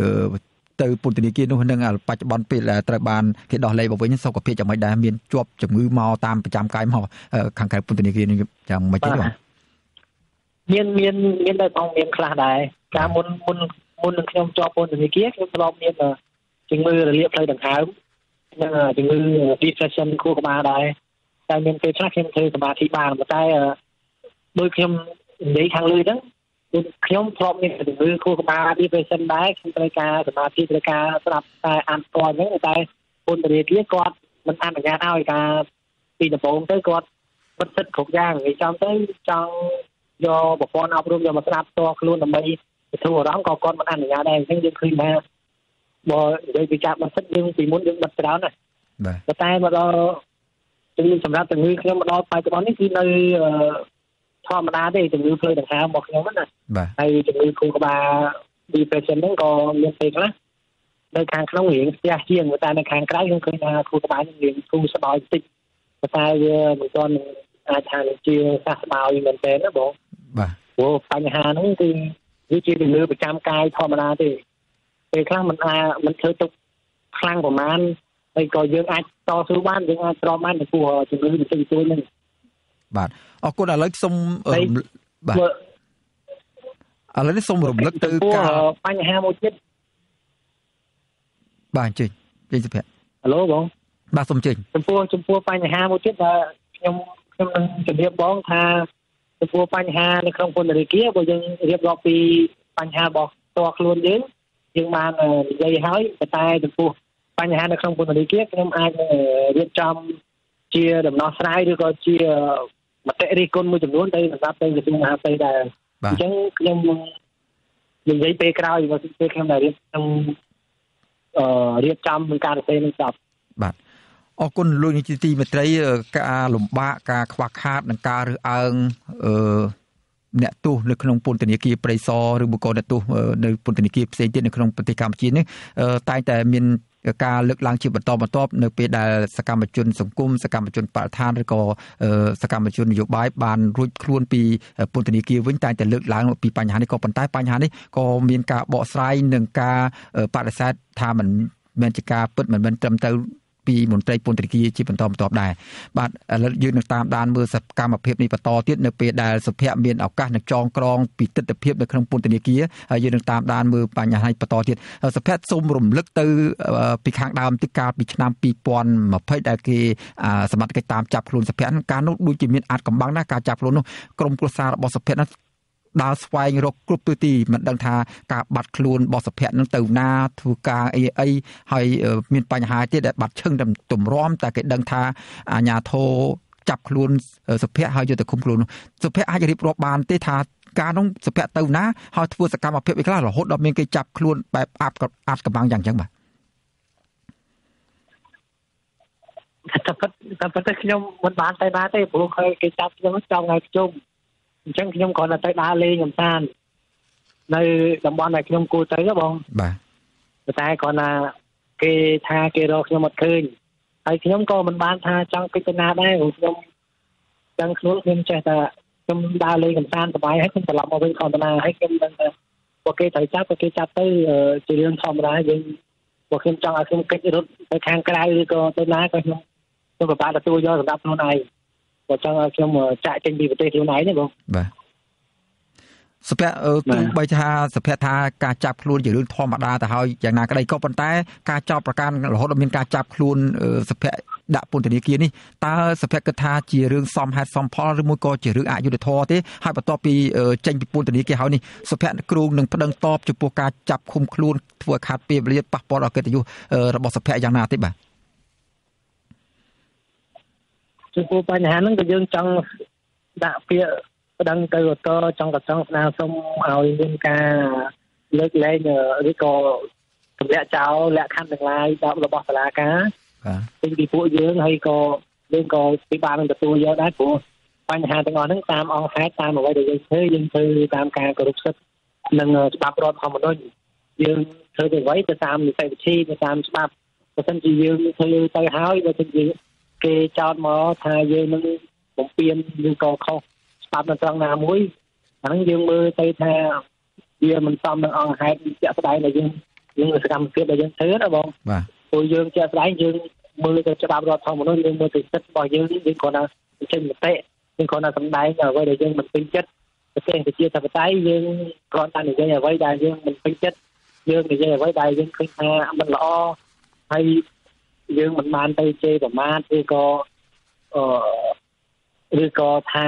អឺទៅពន្ធនាគារនោះនឹងបច្ចុប្បន្នពេលដែលត្រូវបានគេដោះលែងមកវិញសុខភាពយ៉ាងម៉េចដែរមានជាប់ជំងឺមកតាមប្រចាំកាយមកខាងក្រៅពន្ធនាគារនេះយ៉ាងម៉េចទេបាទ មានមានមានតែបងមានខ្លះដែរការមុនមុនមុននឹងខ្ញុំជាប់ពន្ធនាគារខ្ញុំធ្លាប់មានជំងឺរលាកផ្លូវដង្ហើមនិងជំងឺ depression ខួរក្បាលដែរតែមានពេលខ្លះខ្ញុំធ្វើសមាធិបានប៉ុន្តែដោយខ្ញុំនិយាយខាងលើហ្នឹងគឺខ្ញុំធ្លាប់មានជំងឺខួរក្បាល depression ដែរខ្ញុំត្រូវការសមាធិត្រូវការស្ដាប់តែអានស្គាល់ហ្នឹងតែពន្ធនាគារគាត់មិនអនុញ្ញាតឲ្យការពីដំបូងទៅគាត់បិទសិទ្ធិគ្រប់យ៉ាងនិយាយចំទៅចង់ យកប្រព័ន្ធអប់រំយកមកស្ដាប់ផ្ទាល់ខ្លួនដើម្បីទទួលអារម្មណ៍ក៏គាត់មិនអនុញ្ញាតដែរអញ្ចឹងយើងឃើញថាបើនិយាយពីការបិទសិទ្ធិយើងពីមុនយើងបិទច្រើនណាស់បាទតែមកដល់ជំងឺសម្រាប់ជំងឺខ្ញុំមកដល់បច្ចុប្បន្ននេះគឺនៅធម្មតាទេជំងឺផ្លូវដង្ហើមរបស់ខ្ញុំណាបាទហើយជំងឺខួរក្បាល depression ហ្នឹងក៏មានពេលខ្លះនៅខាងក្នុងរៀងស្ទះជាងតែនៅខាងក្រៅខ្ញុំឃើញថាខួរក្បាលខ្ញុំរៀងធូរស្បើយបន្តិចប៉ុន្តែវាមិនទាន់អាចថាជាសះស្បើយមែនទែនណាបង បាទ ព្រោះបញ្ហាហ្នឹងគឺវាជាជំងឺប្រចាំកាយធម្មតាទេពេលខ្លះมันអាចมันធ្វើទុកខ្លាំងប្រមាណហើយក៏យើងអាចតស៊ូបានយើងអាចទ្រាំបានចំពោះជំងឺបន្តិចបន្តួចហ្នឹង បាទអរគុណឥឡូវសូមបាទឥឡូវនេះសូមរំលឹកទៅ ចំពោះ ការ បញ្ហាមួយទៀត បាទអញ្ជើញចេញសុភ័ក្រ ហៅបង បាទសូមអញ្ជើញ ចំពោះចំពោះបញ្ហាមួយទៀតដែលខ្ញុំខ្ញុំនឹងជម្រាបបងថា ចំពោះបញ្ហានៅក្នុងពន្ធនាគារបើយើងរៀបរាប់ពីបញ្ហារបស់ផ្ទាល់ខ្លួនយើងយើងបានអឺនិយាយហើយប៉ុន្តែចំពោះបញ្ហានៅក្នុងពន្ធនាគារខ្ញុំអាចនឹងរៀបចំជាដំណោះស្រាយឬក៏ជាមតិរិះគន់មួយចំនួនទៅសម្រាប់ទៅក្រសួងមហាផ្ទៃដែរបាទអញ្ចឹងខ្ញុំនិយាយពេលក្រោយបើសិនពេលខ្ញុំដែលរៀបខ្ញុំអឺរៀបចំនឹងការសរសេរនឹងចប់បាទ អរគុណលោកនាយកទីមេត្រីអឺការលំបាកការខ្វះខាតនិងការរើសអើងអឺអ្នកទោសនៅក្នុងពន្ធនាគារព្រៃសរឬបុគ្គលអ្នកទោសអឺនៅពន្ធនាគារផ្សេងទៀតនៅក្នុងប្រទេសកម្ពុជានេះអឺតែងតែមានការលើកឡើងជាបន្តបន្ទាប់នៅពេលដែលសកម្មជនសង្គមសកម្មជនបរិស្ថានឬក៏អឺសកម្មជននយោបាយបានរួចខ្លួនពីពន្ធនាគារវិញតែងតែលើកឡើងពីបញ្ហានេះក៏ប៉ុន្តែបញ្ហានេះក៏មានការបកស្រាយនិងការបដិសេធថាมันមិនជាការពិតមិនមែនត្រឹមត្រូវ ពីមន្ត្រីពន្ធនាគារជាបន្តបន្ទាប់ដែរបាទឥឡូវយើងនឹងតាមដានមើលសកម្មភាពនេះបន្តទៀតនៅពេលដែលសុភ័ក្រមានឱកាសនឹងចងក្រងពីទស្សនវិជ្ជានៅក្នុងពន្ធនាគារហើយយើងនឹងតាមដានមើលបញ្ហានេះបន្តទៀតសុភ័ក្រសូមរំលឹកទៅអឺពីខាងដើមទីកាលពីឆ្នាំ2020ដែលគេអាសមត្ថកិច្ចតាមចាប់ខ្លួនសុភ័ក្រកាលនោះដូចជាមានអាចកំបាំងណាស់ការចាប់ខ្លួននោះក្រុមគ្រួសាររបស់សុភ័ក្រនោះ ដើរស្វែងរកគ្រប់ទិសទីមិនដឹងថាការបាត់ខ្លួនរបស់សុភ័ក្រនឹងទៅណាធ្វើការអីអីហើយមានបញ្ហាទៀតដែលបាត់ឈឹងទម្រាំតែគេដឹងថាអាញាធរចាប់ខ្លួនសុភ័ក្រហើយយកទៅឃុំខ្លួនសុភ័ក្រអាចរៀបរាប់បានទេថាការនោះសុភ័ក្រទៅណាហើយធ្វើសកម្មភាពអីខ្លះរហូតដល់មានគេចាប់ខ្លួនបែបអាប់អាប់កម្បាំងយ៉ាងចឹងបាទតែពិតតែពិតតែខ្ញុំមិនបានទៅណាទេព្រោះគេគេចាប់ខ្ញុំចង់ឲ្យខ្ញុំ អញ្ចឹងខ្ញុំគ្រាន់តែទៅដើរលេងកំសាន្តនៅតំបន់ដែលខ្ញុំគួរទៅបងបាទតែគ្រាន់តែគេថាគេរកខ្ញុំអត់ឃើញហើយខ្ញុំក៏មិនបានថាចង់គិតទៅណាដែរព្រោះខ្ញុំដឹងខ្លួនខ្ញុំចេះតែខ្ញុំដើរលេងកំសាន្តសប្បាយហើយខ្ញុំត្រឡប់មកវិញធម្មតាហើយខ្ញុំដឹងថាពួកគេត្រូវចាប់ពួកគេចាប់ទៅជារឿងធម្មតាយើងពួកខ្ញុំចង់ឲ្យខ្ញុំកិច្ចរត់ទៅខាងក្រៅឬក៏ទៅណាក៏ខ្ញុំខ្ញុំពិបាកទទួលយកសម្រាប់ខ្លួនឯង បើចង់ឲ្យខ្ញុំចាក់ចេញពីប្រទេសខ្លួនឯងទេបងបាទសុភ័ក្រទោះបីថាសុភ័ក្រថាការចាប់ខ្លួនជារឿងធម្មតាទៅហើយយ៉ាងណាក្តីក៏ប៉ុន្តែការចោទប្រកាន់រហូតដល់មានការចាប់ខ្លួនសុភ័ក្រដាក់ពន្ធនាគារនេះតើសុភ័ក្រគិតថាជារឿងសមហេតុសមផលឬមួយក៏ជារឿងអយុត្តិធម៌ទេហើយបន្ទាប់ពីចេញពីពន្ធនាគារហើយនេះសុភ័ក្រគ្រូនឹងប្តឹងតបចំពោះការចាប់ឃុំខ្លួនធ្វើខាត់ពេលវេលាប៉ះពាល់ដល់កិត្តិយសរបស់សុភ័ក្រយ៉ាងណាទេបាទ ចំពោះបញ្ហាហ្នឹងក៏យើងចង់ដាក់ពាក្យប្តឹងទៅឧទ្ធរចង់ក៏ចង់ស្នើសុំឲ្យមានការលើកលែងឬក៏ទម្លាក់ចោលលក្ខខណ្ឌទាំងឡាយរបស់សាលាការបាទពេញពីពួកយើងហើយក៏យើងក៏ពិបាកនឹងទទួលយកដែរព្រោះបញ្ហាទាំងអស់ហ្នឹងតាមអង្គហេតុតាមអ្វីដែលយើងធ្វើយើងធ្វើតាមការគោរពសិទ្ធិនិងច្បាប់រដ្ឋធម្មនុញ្ញយើងធ្វើទៅអ្វីទៅតាមនីតិវិធីទៅតាមច្បាប់បើមិនជាយើងធ្វើទៅហើយបើមិនជា គេចោទមកថាយើងនឹងបំពេញឬក៏ខុសច្បាប់នៅត្រង់ណាមួយអាហ្នឹងយើងមើលទៅថាវាមិនសមនឹងអង្គហេតុជាក់ស្ដែងដែលយើងយើងសកម្មភាពដែលយើងធ្វើណាបងបាទព្រោះយើងជាក់ស្ដែងយើងមើលទៅច្បាប់រដ្ឋធម្មនុញ្ញយើងមើលទៅសិទ្ធិរបស់យើងយើងគ្រាន់តែចេញមតិយើងគ្រាន់តែសម្ដែងអ្វីដែលយើងមិនពេញចិត្តប្រទេសប្រជាធិបតេយ្យយើងគ្រាន់តែនិយាយអ្វីដែលយើងមិនពេញចិត្តយើងនិយាយអ្វីដែលយើងឃើញថាមិនល្អហើយ យើងមិនបានទៅជេរប្រមាថឬក៏អឺឬក៏ថា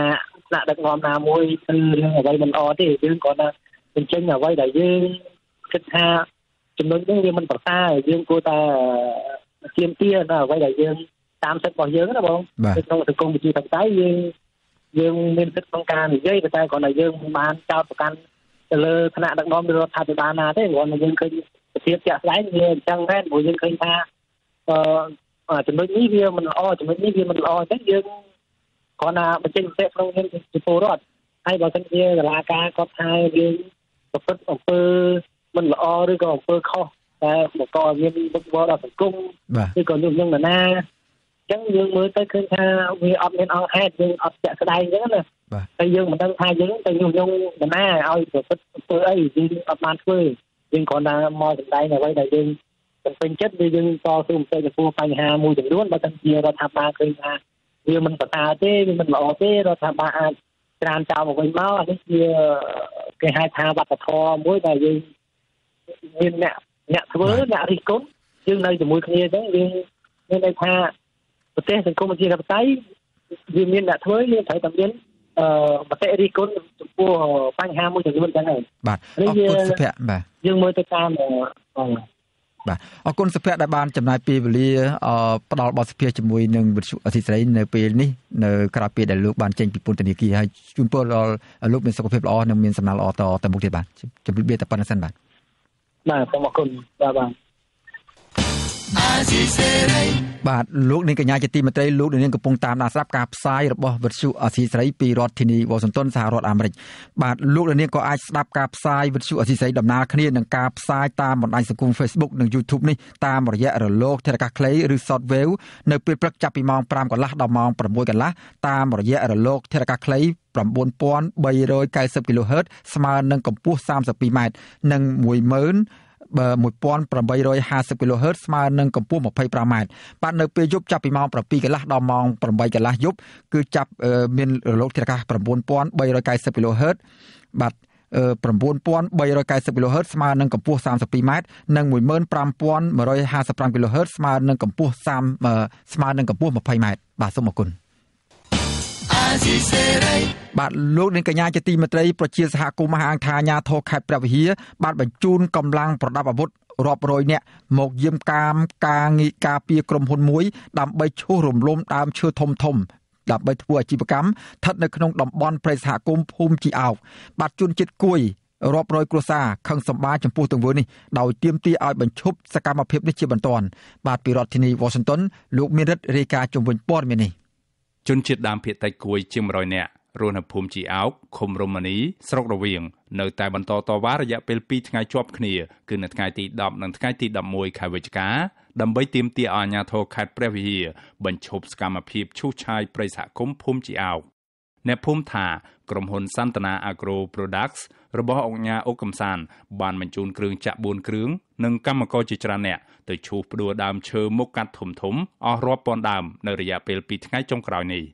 ថ្នាក់ដឹកនាំណាមួយគឺរឿងអ្វីមិនល្អទេយើងគ្រាន់តែបញ្ចេញអ្វីដែលយើងគិតថាចំណុចនេះវាមិនប្រសើរយើងគួរតែទៀមទានៅអ្វីដែលយើងតាមសិទ្ធិរបស់យើងណាបងក្នុងសង្គមប្រជាធិបតេយ្យយើងយើងមានសិទ្ធិក្នុងការនិយាយតែគ្រាន់តែយើងមិនបានចោទប្រកាន់ទៅលើឋានៈដឹកនាំរដ្ឋាភិបាលណាទេគ្រាន់តែយើងឃើញប្រធានជាក់ស្ដែងវាអញ្ចឹងដែរព្រោះយើងឃើញថា អឺចំណុចនេះវាមិនល្អចំណុចនេះវាមិនល្អអញ្ចឹងយើងគ្រាន់តែបញ្ចេញមតិក្នុងនាមជាពលរដ្ឋហើយបើសិនជាសាលាការគាត់ថាយើងប្រព្រឹត្តអំពើមិនល្អឬក៏អំពើខុសតែបង្កឲ្យមានមុខវដល់សង្គមឬក៏ញុះញង់នរណាអញ្ចឹងយើងមើលទៅឃើញថាវាអត់មានអង្គហេតុយើងអត់ចាក់ស្ដែងអញ្ចឹងណាតែយើងមិនដឹងថាយើងទៅញុះញង់នរណាឲ្យប្រព្រឹត្តអំពើអីយើងអត់បានធ្វើយើងគ្រាន់តែមកសម្ដែងអ្វីដែលយើង ពេញចិត្តវាយើងតស៊ូមតិចំពោះបញ្ហាមួយចំនួនបើមិនជារដ្ឋាភិបាលឃើញថាវាមិនប្រសើរទេវាមិនល្អទេរដ្ឋាភិបាលអាចច្រានចោលមកវិញមកអានេះជាគេហៅថាវប្បធម៌មួយដែលយើងមានអ្នកអ្នកធ្វើអ្នករិះគន់យើងនៅជាមួយគ្នាអញ្ចឹងយើងមានន័យថាប្រទេសសង្គមប្រជាធិបតេយ្យវាមានអ្នកធ្វើយើងត្រូវតែមានអឺមតិរិះគន់ចំពោះបញ្ហាមួយចំនួនចឹងហើយបាទអរគុណសុភ័ក្របាទយើងមើលទៅតាម បាទអរគុណសុភ័ក្រដែលបានចំណាយពេលវេលាផ្ដល់បទសភាជាមួយនឹងវិទ្យុអសីស្រីនៅពេលនេះនៅក្រៅពេលដែលលោកបានចេញពីពន្ធនាគារហើយជូនពរដល់លោកមានសុខភាពល្អនិងមានសំណាងល្អតទៅមុខទៀតបាទជម្រាបលាតែប៉ុណ្្នេះសិនបាទបាទសូមអរគុណបាទបាទ បាទលោកនាងកញ្ញាជាទីមេត្រីលោកនាងកំពុងតាមដានស្ដាប់ការផ្សាយរបស់វិទ្យុអសីស្រីពីរដ្ឋធានីវ៉ាស៊ីនតោនសហរដ្ឋអាមេរិកបាទលោកនាងក៏អាចស្ដាប់ការផ្សាយវិទ្យុអសីស្រីដំណើរគ្នានឹងការផ្សាយតាមបណ្ដាញសង្គម Facebook និង YouTube នេះតាមរយៈរលកធារកាសខ្លីឬ Shortwave នៅពេលព្រឹកចាប់ពីម៉ោង5កន្លះដល់ម៉ោង6កន្លះតាមរយៈរលកធារកាសខ្លី9390 kHz ស្មើនឹងកម្ពស់ 32m និង10000 1850 kHz ស្មើនឹងកម្ពស់ 25m បាទនៅពេលយប់ចាប់ពីម៉ោង7កន្លះដល់ម៉ោង8កន្លះយប់គឺចាប់មានរលកធាតុអាកាស9390 kHz បាទ9390 kHz ស្មើនឹងកម្ពស់ 32m និង15155 kHz ស្មើនឹងកម្ពស់30ស្មើនឹងកម្ពស់ 20m បាទសូមអរគុណ បាទលោកនាងកញ្ញាជាទីមេត្រីប្រជាសហគមន៍មហាអង្គថាអាញាធរខេត្តព្រះវិហារបានបញ្ជូនកម្លាំងប្រដាប់អាវុធរាប់រយនាក់មកយាមកាមការងារការពារក្រុមហ៊ុនមួយ ដើម្បីឈូសរំលំដើមឈើធំធំដើម្បីធ្វើអាជីវកម្មស្ថិតនៅក្នុងតំបន់ព្រៃសហគមន៍ភូមិជីអោកបាទជួនចិត្តគួយរាប់រយគ្រួសារខឹងសម្បាចំពោះទង្វើនេះដោយទាមទារឲ្យបញ្ឈប់សកម្មភាពនេះជាបន្ទាន់បាទពីរដ្ឋធានី Washington លោកមានរិទ្ធរាយការណ៍ជំវិញព័ត៌មាននេះ ជនជាតិដើមភាគតិចគួយជាង100នាក់រស់នៅភូមិជីអោកឃុំរមនីស្រុករវៀងនៅតែបន្តតវ៉ារយៈពេល2ថ្ងៃជាប់គ្នាគឺនៅថ្ងៃទី10និងថ្ងៃទី11ខែវិច្ឆិកាដើម្បីទាមទារឲ្យអាជ្ញាធរខេត្តព្រះវិហារបញ្ឈប់សកម្មភាពឈូសឆាយព្រៃសហគមន៍ភូមិជីអោកអ្នកភូមិថា ក្រុមហ៊ុនសន្តានា Agro Products របស់អង្គការអុកកំសានបានបញ្ជូនគ្រឿងចាក់4គ្រឿងនិងកម្មករជាច្រើនអ្នកទៅឈូសផ្ដួលដើមឈើមុខកាត់ធំធំអស់រាប់ពាន់ដើមនៅរយៈពេល2ថ្ងៃចុងក្រោយនេះ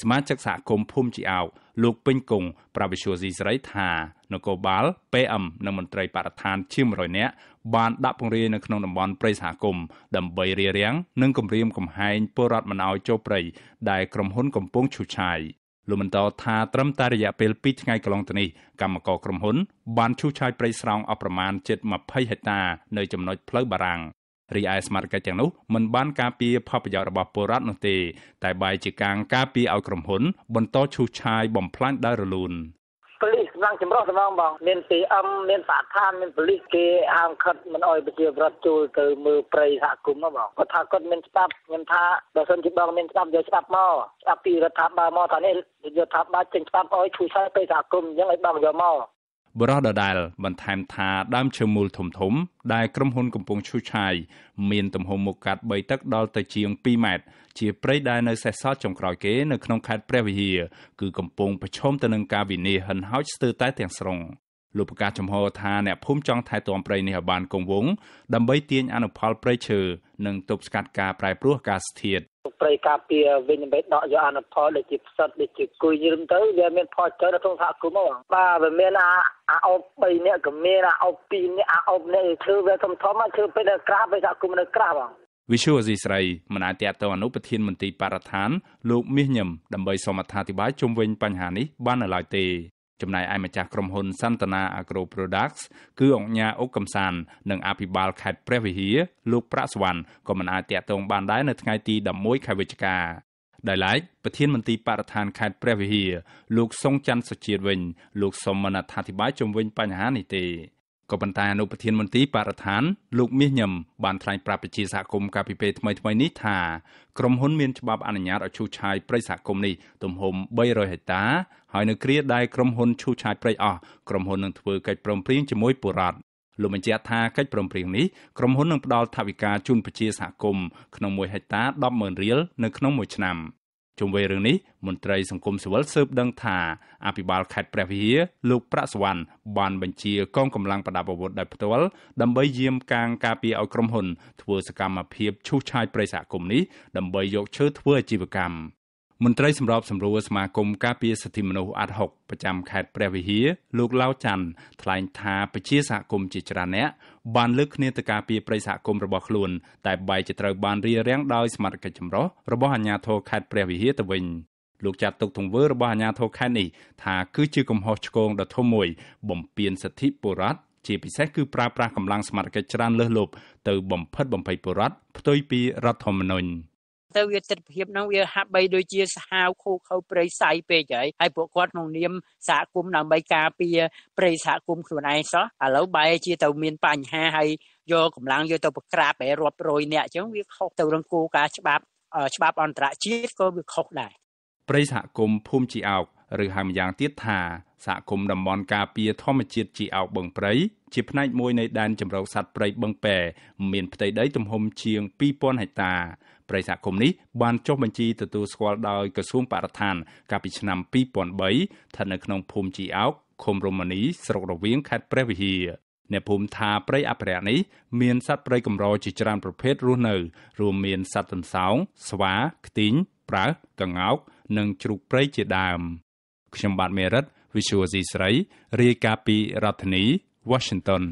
សមាជិកសហគមន៍ភូមិជីអោកលោកពេញគង់ប្រាវិសុយស៊ីស្រីថានគរបាល PM និងមន្ត្រីបរិស្ថានជាង100នាក់បានដាក់ពង្រាយនៅក្នុងតំបន់ព្រៃសហគមន៍ដើម្បីរារាំងនិងគម្រាមកំហែងពលរដ្ឋមិនឲ្យចូលព្រៃដែលក្រុមហ៊ុនកំពុងឈូសឆាយ លោកបន្តថាត្រឹមតែរយៈពេល2ថ្ងៃកន្លងទៅនេះកម្មករក្រុមហ៊ុនបានឈូសឆាយព្រៃស្រោងអស់ប្រមាណជិត20ហិកតានៅចំណុចផ្លូវបារាំងរីឯស្មារតីទាំងនោះមិនបានការពារផលប្រយោជន៍របស់ពលរដ្ឋនោះទេ តែបែរជាការការពារឲ្យក្រុមហ៊ុន បន្តឈូសឆាយបំផ្លាញដោយរលូនប៉ូលីស កម្លាំងចម្រុះសម្ងបងមាន PM មានបឋានមានប៉ូលីសគេហាមឃាត់មិនអោយប្រជាពលរដ្ឋចូលទៅមើលព្រៃសហគមន៍បងគាត់ថាគាត់មានច្បាប់ខ្ញុំថាបើសិនជាបងមានច្បាប់យកច្បាប់មកច្បាប់ពីរដ្ឋាភិបាលមកថានេះរដ្ឋាភិបាលចេញច្បាប់អោយឈូសឆាយព្រៃសហគមន៍អញ្ចឹងឲ្យបងយកមកបរោះដដែលបន្ថែមថាដើមឈើមូលធំធំ ដែលក្រុមហ៊ុនកំពុងឈូសឆាយមានទំហំមុខកាត់3ទឹកដល់ទៅជាង2ម៉ែត្រ ជាព្រៃដែលនៅសេសសល់ចុងក្រោយគេនៅក្នុងខេត្តព្រះវិហារគឺកំពុងប្រឈមទៅនឹងការវិនាសហិនហោចស្ទើរតែទាំងស្រុងលោកប្រកាសចំហថាអ្នកភូមិចង់ថែទាំព្រៃនេះឲ្យបានគង់វង្សដើម្បីទាញអនុផលព្រៃឈើនិងទប់ស្កាត់ការប្រែប្រួលអាកាសធាតុព្រៃការពារវិញដើម្បីដកយកអនុផលដូចជាផ្សិតដូចជាគុយញឹមទៅវាមានផលច្រើននៅក្នុងសហគមន៍ហ្មងបាទវាមានអាអាអុប3នាក់ក៏មានអាអុប2នាក់អាអុបនេះធ្វើវាធំធំធ្វើពេលនៅក្រាស់ពេលសហគមន៍នៅក្រាស់ហ្មង វិសុវអេស៊ីស្រីមិនអាចតទៅអនុប្រធានមន្ត្រីបរិស្ថានលោកមាសញឹមដើម្បីសូមអត្ថាធិប្បាយជុំវិញបញ្ហានេះបាននៅឡើយទេចំណែកឯម្ចាស់ក្រុមហ៊ុនសន្តានា Agro Products គឺអង្គញាអុកកំសាននិងអភិបាលខេត្តព្រះវិហារលោកប្រាក់សវណ្ណក៏មិនអាចតាក់ទងបានដែរនៅថ្ងៃទី11ខែវិច្ឆិកាដោយឡែកប្រធានមន្ត្រីបរិស្ថានខេត្តព្រះវិហារលោកសុងច័ន្ទសុជាតិវិញលោកសុំមិនអត្ថាធិប្បាយជុំវិញបញ្ហានេះទេ ក៏ប៉ុន្តែអនុប្រធានមន្ត្រីបរិស្ថានលោកមាសញឹមបានថ្លែងប្រាប់ប្រជាសហគមន៍កាលពីពេលថ្មីៗនេះថាក្រុមហ៊ុនមានច្បាប់អនុញ្ញាតឲ្យឈូសឆាយព្រៃសហគមន៍នេះទំហំ300ហិកតាហើយនៅគ្រាដែលក្រុមហ៊ុនឈូសឆាយព្រៃអស់ក្រុមហ៊ុននឹងធ្វើកិច្ចព្រមព្រៀងជាមួយបុរដ្ឋលោកបញ្ជាក់ថាកិច្ចព្រមព្រៀងនេះក្រុមហ៊ុននឹងផ្ដល់ថវិកាជូនប្រជាសហគមន៍ក្នុង1ហិកតា100000រៀលនៅក្នុងមួយឆ្នាំ។ ជុំវិញរឿងនេះមន្ត្រីសង្គមស៊ីវិលស៊ើបដឹងថាអភិបាលខេត្តព្រះវិហារលោកប្រាក់សវណ្ណបានបញ្ជាកងកម្លាំងប្រដាប់អាវុធដោយផ្ទាល់ដើម្បីយាមកាងការពារឲ្យក្រុមហ៊ុនធ្វើសកម្មភាពឈូសឆាយព្រៃសហគមន៍នេះដើម្បីយកឈើធ្វើអាជីវកម្ម មន្ត្រីសម្របសម្រួលសមាគមការពារសិទ្ធិមនុស្សអាត់ហុកប្រចាំខេត្តព្រះវិហារលោកឡាវច័ន្ទថ្លែងថាប្រជាសហគមន៍ជាច្រើនអ្នកបានលើកគ្នាទៅការពារប្រិយសហគមន៍របស់ខ្លួន តែបែរជាត្រូវបានរារាំងដោយសមត្ថកិច្ចចម្រុះរបស់អាជ្ញាធរខេត្តព្រះវិហារទៅវិញលោកចាត់ទុកទង្វើរបស់អាជ្ញាធរខេត្តនេះថាគឺជាកំហុសឆ្គងដ៏ធំមួយ បំពានសិទ្ធិពលរដ្ឋជាពិសេសគឺប្រើប្រាស់កម្លាំងសមត្ថកិច្ចច្រើនលើសលប់ទៅបំផិតបំភ័យពលរដ្ឋផ្ទុយពីរដ្ឋធម្មនុញ្ញ ទៅវាទស្សនភាពហ្នឹងវាហាក់បីដូចជាសាហាវខូខើព្រៃសៃពេកហើយហើយពួកគាត់ក្នុងនាមសហគមន៍ដើម្បីការពារព្រៃសហគមន៍ខ្លួនឯងសោះឥឡូវបែរជាទៅមានបញ្ហាហើយយកកម្លាំងយកទៅប្រក្រាបឲ្យរាប់រយនាក់អញ្ចឹងវាខុសទៅនឹងគោលការណ៍ច្បាប់ច្បាប់អន្តរជាតិក៏វាខុសដែរព្រៃសហគមន៍ភូមិជីអោកឬហៅម្យ៉ាងទៀតថា សហគមន៍តំបន់ការពារធម្មជាតិជីអោកបឹងព្រៃជាផ្នែកមួយនៃដែនជម្រកសត្វព្រៃបឹងពែមានផ្ទៃដីទំហំជាង2000ហិកតាព្រៃសហគមន៍នេះបានចុះបញ្ជីទទួលស្គាល់ដោយក្រសួងបរិស្ថាន កាលពីឆ្នាំ2003ស្ថិតនៅក្នុងភូមិជីអោកឃុំរមនីស្រុករវៀងខេត្តព្រះវិហារអ្នកភូមិថាព្រៃអភិរក្សនេះមានសត្វព្រៃកម្រជាច្រើនប្រភេទរស់នៅ រួមមានសត្វទន្សោងស្វា ខ្ទីងប្រើសកង្កោក និងជ្រូកព្រៃជាដើមខ្ញុំបាទមេរិត Visual C ស្រីរាយការណ៍ពីរដ្ឋធានី Washington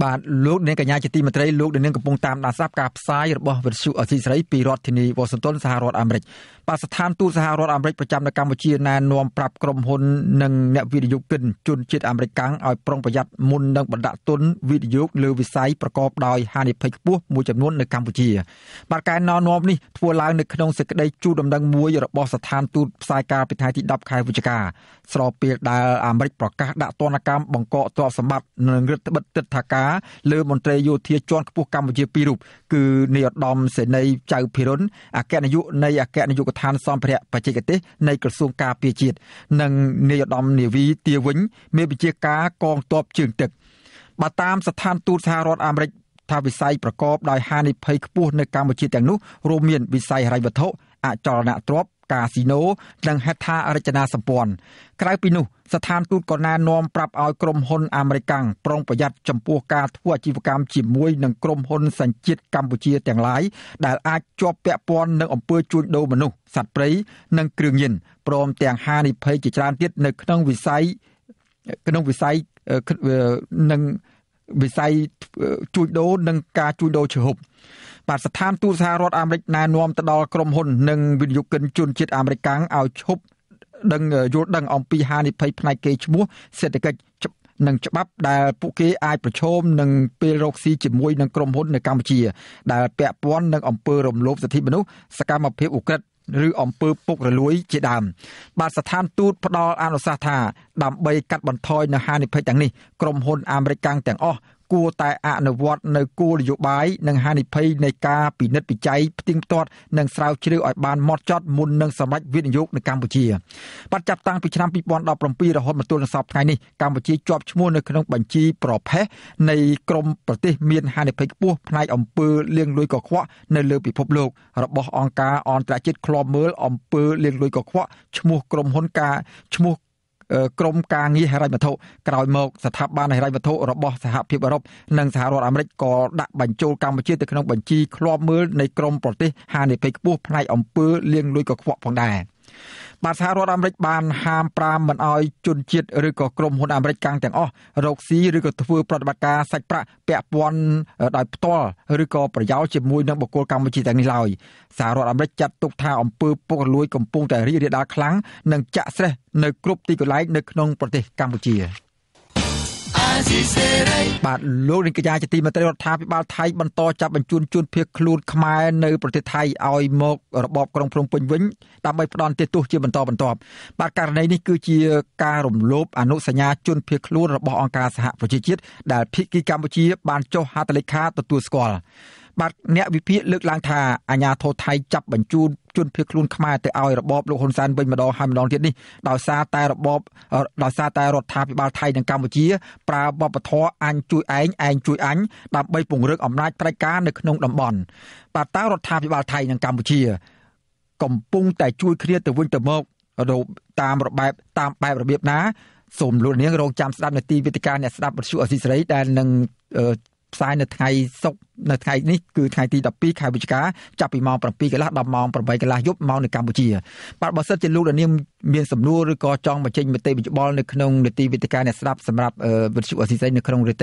បាទលោកនាងកញ្ញាជាទីមេត្រីលោកនាងកំពុងតាមដានស្ដាប់ការផ្សាយរបស់វិទ្យុអសីសេរីពីរដ្ឋធានីវ៉ាស៊ីនតោនសហរដ្ឋអាមេរិកបាទស្ថានទូតសហរដ្ឋអាមេរិកប្រចាំនៅកម្ពុជាណែនាំប្រាប់ក្រុមហ៊ុននិងអ្នកវិនិយោគិនជនជាតិអាមេរិកកាំងឲ្យប្រុងប្រយ័ត្នមុននឹងបណ្ដាក់ទុនវិនិយោគលើវិស័យប្រកបដោយហានិភ័យខ្ពស់មួយចំនួននៅកម្ពុជាបាទការណែនាំនេះធ្វើឡើងនៅក្នុងសេចក្តីជូនដំណឹងមួយរបស់ស្ថានទូតផ្សាយការពីថ្ងៃទី10ខែវិច្ឆិកាស្របពេលដែលអាមេរិកប្រកាសដាក់ទណ្ឌកម្មបង្កកទ្រព្យសម្បត្តិនិងរដ្ឋបិទទឹកថាការលើមន្ត្រីយោធាជាន់ខ្ពស់កម្ពុជាពីររូបគឺនាយឧត្តមសេនីយ៍ចៅភិរុនអគ្គនាយកនៃអគ្គនាយកដ្ឋានសម្ភារៈបច្ចេកទេសនៃក្រសួងការពារជាតិនិងនាយឧត្តមនាវីទាវិញមានវិជាការកងទ័ពជើងទឹកបើតាមស្ថានទូតសហរដ្ឋអាមេរិកថាវិស័យប្រកបដោយហានិភ័យខ្ពស់នៅកម្ពុជាទាំងនោះរួមមានវិស័យហិរញ្ញវត្ថុអចលនទ្រព្យ កាស៊ីណូនិងហេដ្ឋារចនាសម្ព័ន្ធក្រៅពីនោះស្ថានទូតក៏ណែនាំប្រាប់ឲ្យក្រុមហ៊ុនអាមេរិកប្រុងប្រយ័ត្នចំពោះការធ្វើអាជីវកម្មជាមួយនឹងក្រុមហ៊ុនសញ្ជាតិកម្ពុជាទាំងឡាយដែលអាចជាប់ពាក់ព័ន្ធនឹងអំពើជួញដូរមនុស្សសត្វព្រៃនិងគ្រឿងញៀនព្រមទាំងហានិភ័យជាច្រើនទៀតនៅក្នុងវិស័យក្នុងវិស័យនឹង វិស័យជួញដូរនិងការជួញដូរឈើហូបបាទស្ថានទូតសហរដ្ឋអាមេរិកណែនាំទៅដល់ក្រុមហ៊ុននិងវិនិយោគិនជនជាតិអាមេរិកឲ្យឈប់ដឹងយល់ដឹងអំពីហានិភ័យផ្នែកគេឈ្មោះសេដ្ឋកិច្ចនិងច្បាប់ដែលពួកគេអាចប្រឈមនឹងពេលរកស៊ីជាមួយនឹងក្រុមហ៊ុននៅកម្ពុជា ដែលពាក់ព័ន្ធនឹងអំពើរំលោភសិទ្ធិមនុស្សសកម្មភាពឧក្រិដ្ឋ ឬអំពើពុករលួយជាដើមបាទស្ថានទូតផ្ដល់អនុសាសន៍ថាដើម្បីកាត់បន្ថយនៅហានិភ័យទាំងនេះក្រុមហ៊ុនអាមេរិកទាំងអស់ គួរតែអនុវត្តនៅគោលនយោបាយនិងហានិភ័យនៃការពិនិត្យវិจัยផ្ទៀងផ្ទាត់និងស្រាវជ្រាវឲ្យបានម៉ត់ចត់មុននឹងសម្រេចវិនិយោគនៅកម្ពុជាបាត់ចាប់តាំងពីឆ្នាំ2017រហូតមកទល់នឹងសប្តាហ៍នេះកម្ពុជាជាប់ឈ្មោះនៅក្នុងបញ្ជីប្រភេទនៃក្រមប្រទេសមានហានិភ័យខ្ពស់ផ្នែកអំពើលាងលុយកខ្វក់នៅលើពិភពលោករបស់អង្គការអន្តរជាតិឃ្លាំមើលអំពើលាងលុយកខ្វក់ឈ្មោះក្រុមហ៊ុនការឈ្មោះ ក្រមការងារហិរញ្ញវត្ថុក្រោយមកស្ថាប័នហិរញ្ញវត្ថុរបស់សហភាពអឺរ៉ុបនិងសហរដ្ឋអាមេរិកក៏ដាក់បញ្ចូលកម្ពុជាទៅក្នុងបញ្ជីឃ្លាំមើលនៃក្រមប្រទេសហានិភ័យខ្ពស់ផ្នែកអំពើលាងលុយកខ្វក់ផងដែរ។ បាទសហរដ្ឋអាមេរិកបានហាមប្រាមមិនអោយជនជាតិឬក៏ក្រុមហ៊ុនអាមេរិកកាំងទាំងអស់រកស៊ីឬក៏ធ្វើប្រតិបត្តិការសាច់ប្រាក់ពាក់ព័ន្ធដោយផ្ទាល់ឬក៏ប្រយោជន៍ជាមួយនឹងបុគ្គលកម្ពុជាទាំងនេះឡើយសហរដ្ឋអាមេរិកចាត់ទុកថាអំពើពុករលួយកំពុងតែរីករាលដាលខ្លាំងនិងចាក់ស្រេះនៅគ្រប់ទីកន្លែងនៅក្នុងប្រទេសកម្ពុជា បាទលោកនាយកញ្ញាជាទីមេត្រីរដ្ឋាភិបាលថៃបន្តចាប់បញ្ជូនជនភៀសខ្លួនខ្មែរនៅប្រទេសថៃឲ្យមករបបក្រុងភ្នំពេញវិញដើម្បីផ្ដន់ទោសជាបន្តបន្ទាប់បាទករណីនេះគឺជាការរំលោភអនុសញ្ញាជនភៀសខ្លួនរបស់អង្គការសហប្រជាជាតិដែលភៀកគីកម្ពុជាបានចុះហត្ថលេខាទទួលស្គាល់ បាទអ្នកវិភាគលើកឡើងថាអាញាធរថៃចាប់បញ្ជូនជនភៀសខ្លួនខ្មែរទៅឲ្យរបបលោកហ៊ុនសែនវិញម្ដងហើយម្ដងទៀតនេះដោយសារតែរបបដោយសារតែរដ្ឋាភិបាលថៃនិងកម្ពុជា ប្រើបបធរអញជួយឯងឯងជួយអញដើម្បីពង្រឹងអំណាចផ្ដាច់ការនៅក្នុងតំបន់បាទតើរដ្ឋាភិបាលថៃនិងកម្ពុជា កំពុងតែជួយគ្នាទៅវិញទៅមកតាមរបបតាមបែបរបៀបណាសូមលោកនាងរងចាំស្ដាប់នាទីវិទ្យការអ្នកស្ដាប់វិទ្យុអសីសេរីដែលនឹង ផ្សាយនៅថ្ងៃសុក្រនៅថ្ងៃនេះគឺថ្ងៃទី12ខែវិច្ឆិកាចាប់ពីម៉ោង7កន្លះដល់ម៉ោង8កន្លះយប់ម៉ោងនៅកម្ពុជាបាទបើសិនជាលោកនាងមានសំណួរឬក៏ចង់បញ្ចេញមតិវិច្បល់នៅក្នុងនីតិវិទ្យាអ្នកស្ដាប់សម្រាប់វិទ្យុអស៊ីសេរីនៅក្នុងរយៈ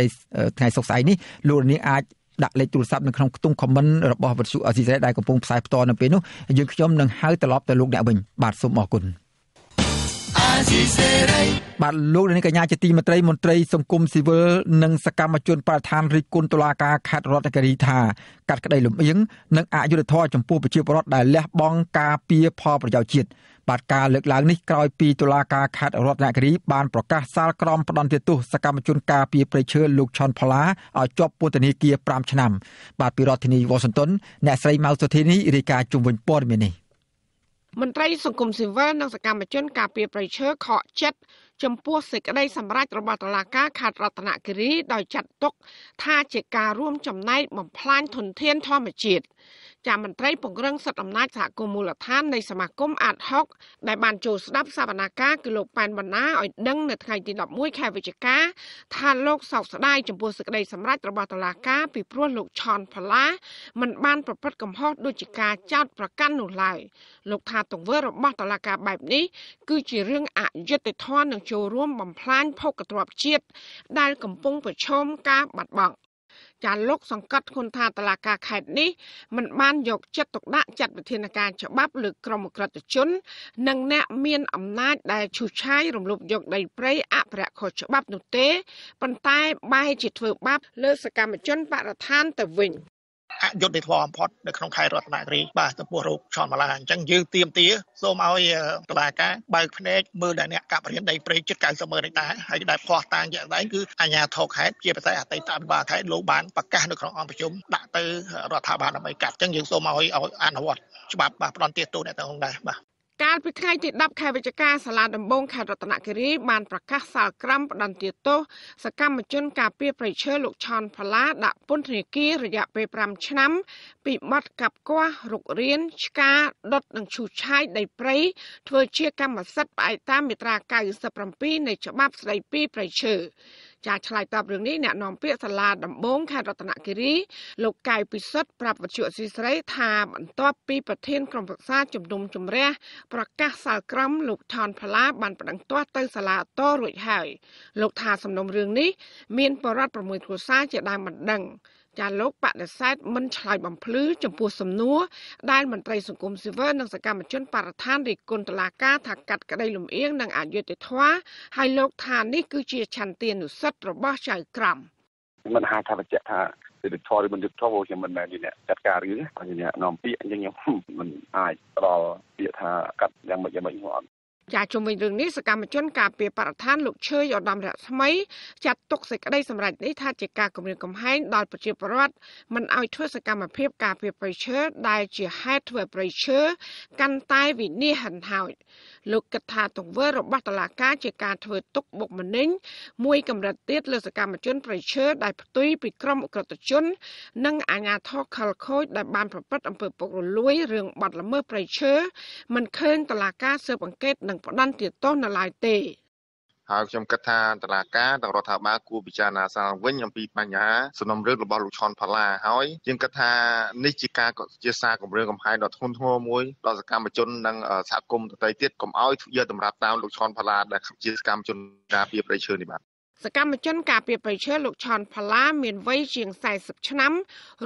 ថ្ងៃសុក្រស្អែកនេះលោកនាងអាចដាក់លេខទូរស័ព្ទនៅក្នុងខ្ទង់ comment របស់វិទ្យុអស៊ីសេរីដែលកំពុងផ្សាយផ្ទាល់នៅពេលនោះយើងខ្ញុំនឹងហៅត្រឡប់ទៅលោកអ្នកវិញបាទសូមអរគុណ បាទលោកនាងកញ្ញាជាទីមេត្រីមន្ត្រីសង្គមស៊ីវិលនិងសកម្មជនបរិស្ថានរិះគន់តុលាការខេត្តរតនគិរីថាកាត់ក្តីលំអៀងនិងអយុត្តិធម៌ចំពោះប្រជាពលរដ្ឋដែលលះបង់ការពារផលប្រយោជន៍ជាតិបាទការលើកឡើងនេះក្រោយពីតុលាការខេត្តរតនគិរីបានប្រកាសសាលក្រមផ្ដន្ទាទោសសកម្មជនការពារព្រៃឈើលោកឆនផល្លាឲ្យជាប់ពន្ធនាគារ5ឆ្នាំបាទពីរដ្ឋធានីវ៉ាស៊ីនតោនអ្នកស្រីម៉ៅសុធីនីរាយការណ៍ជុំវិញព័ត៌មាននេះ មន្ត្រីសង្គមស៊ីវិលនិងសកម្មជនការពារប្រៃឈើខកចិត្តចំពោះសេចក្តីសម្រេចរបស់តុលាការខេត្តរតនគិរីដោយចាត់ទុកថាជាការរួមចំណែកបំផ្លាញធនធានធម្មជាតិ ចាមន្ត្រីពង្រឹងសិទ្ធិអំណាចសហគមន៍មូលដ្ឋាននៃសមាគមអាត6ដែលបានចូលស្ដាប់សវនាការគឺលោកប៉ែនបណ្ណាឲ្យដឹងនៅថ្ងៃទី11ខែវិច្ឆិកាថាលោកសោកស្ដាយចំពោះសេចក្តីសម្រេចរបស់តុលាការពីព្រោះលោកឆនផល្លាមិនបានប្រព្រឹត្តកំហុសដូចជាការចោទប្រកាន់នោះឡើយលោកថាទង្វើរបស់តុលាការបែបនេះគឺជារឿងអយុត្តិធម៌និងចូលរួមបំផ្លាញភោគទ្រព្យជាតិដែលកំពុងប្រឈមការបាត់បង់ ចាលោកសង្កត់គុណថាតឡាការខេត្តនេះមិនបានយកចិត្តទុកដាក់ចាត់វិធានការច្បាប់លើក្រមអក្រិតជន និងអ្នកមានអំណាចដែលឈូសឆាយរំលោភយកដីព្រៃអភិរក្សខុសច្បាប់នោះទេប៉ុន្តែបែរជាធ្វើបាបលើសកម្មជនបរិស្ថានទៅវិញ អយុត្តិធម៌បំផុតនៅក្នុងខេត្តរតនគិរីបាទចំពោះរោគឆនម៉ាឡាអញ្ចឹងយើងទៀមទាសូមឲ្យតុលាការបើកភ្នែកមើលដល់អ្នកកាប់រៀនដីព្រៃជិត90ម៉ឺនហិកតាហើយដែលផ្ោះតាងជាក់ស្ដែងគឺអាជ្ញាធរខេត្តជាពិសេសអតីតអភិបាលខេត្តលោកបានប្រកាសនៅក្នុងអង្គប្រជុំដាក់ទៅរដ្ឋាភិបាលដើម្បីកាត់អញ្ចឹងយើងសូមឲ្យឲ្យអនុវត្តច្បាប់បាទផ្ដន់ទាទោសអ្នកទាំងនោះដែរបាទ កាលពីថ្ងៃទី10ខែវិច្ឆិកាសាលាដំបងខេត្តរតនគិរីបានប្រកាសសាលក្រមផ្ដន្ទាទោសសកម្មជនការពារប្រៃឈើលោកឆនផល្លាដាក់ពន្ធនាគាររយៈពេល5ឆ្នាំ ពីបទកាប់គាស់រុករៀនឆ្កាដុតនិងឈូសឆាយដីព្រៃធ្វើជាកម្មសិទ្ធិផ្អែកតាមមាត្រា97នៃច្បាប់ស្តីពីប្រៃឈើ ចាឆ្លើយតបរឿងនេះអ្នកនាំពាក្យសាលាដំបងខេត្តរតនគិរីលោកកៅពិសុទ្ធប្រាប់វិទ្យុអស៊ីស្រីថាបន្ទាប់ពីប្រធានក្រុមប្រឹក្សាជំនុំជម្រះប្រកាសសាលក្រមលោកថនផល្លាបានប្តឹងទាស់ទៅសាលាតរួចហើយលោកថាសំណុំរឿងនេះមានបរិវត្ត6គ្រួសារជាដើមមិនដឹង ចាលោកបដិសេធមិនឆ្លើយបំភ្លឺចំពោះសំណួរដែលមន្ត្រីសង្គមស៊ីវិលនិងសកម្មជនបរិស្ថានរិះគន់តុលាការថាកាត់ក្តីលំអៀងនិងអយុត្តិធម៌ហើយលោកថានេះគឺជាឆន្ទានុសិទ្ធិរបស់ចៅក្រមមិនហាថាបញ្ជាក់ថាសិទ្ធិធម៌ឬមិនយុត្តិធម៌ខ្ញុំមិនមែនជាអ្នកចាត់ការរឿងខ្ញុំអ្នកនាំពាក្យអញ្ចឹងខ្ញុំមិនអាចផ្ដល់ពាក្យថាកាត់យ៉ាងម៉េចយ៉ាងម៉េចខ្ញុំអត់ ចាជុំវិញរឿងនេះសកម្មជនការពារបរិស្ថានលោកឈើយឧត្តមរស្មីចាត់ទុកសេចក្តីសម្រេចនេះថាជាការគម្រាមកំហែងដល់ប្រជាពលរដ្ឋមិនឲ្យធ្វើសកម្មភាពការពារប្រៃឈើដែលជាហេតុធ្វើប្រៃឈើកាន់តែវិនិច្ឆ័យហិនហោចលោកគិតថាទង្វើរបស់តុលាការជាការធ្វើទុកបុកម្នេញមួយកម្រិតទៀតលើសកម្មជនប្រៃឈើដែលផ្ទុយពីក្រមអក្រិតជន និងអាជ្ញាធរខលខូចដែលបានប្រព្រឹត្តអំពើពុករលួយរឿងបាត់ល្មើសប្រៃឈើមិនឃើញតុលាការស៊ើបអង្កេតនិងផ្ដន្ទាទោសនៅឡើយទេហើយខ្ញុំគិតថាតឡាការទាំងរដ្ឋាភិបាលគួរពិចារណាសាវិញអំពីបញ្ហាសំណុំរឿងរបស់លោកឆនផាឡាហើយយើងគិតថានេះជាការជាសារគម្រាមកំហែងដ៏ធ្ងន់ធ្ងរមួយដល់សកម្មជននិងសហគមន៍ដទៃទៀតកុំឲ្យយកតម្រាប់តាមលោកឆនផាឡាដែលជាសកម្មជនការពារប្រៃឈើនេះបាទ សកម្មជនការពារប្រៃឈើលោកឆនផល្លាមានវ័យជាង40ឆ្នាំ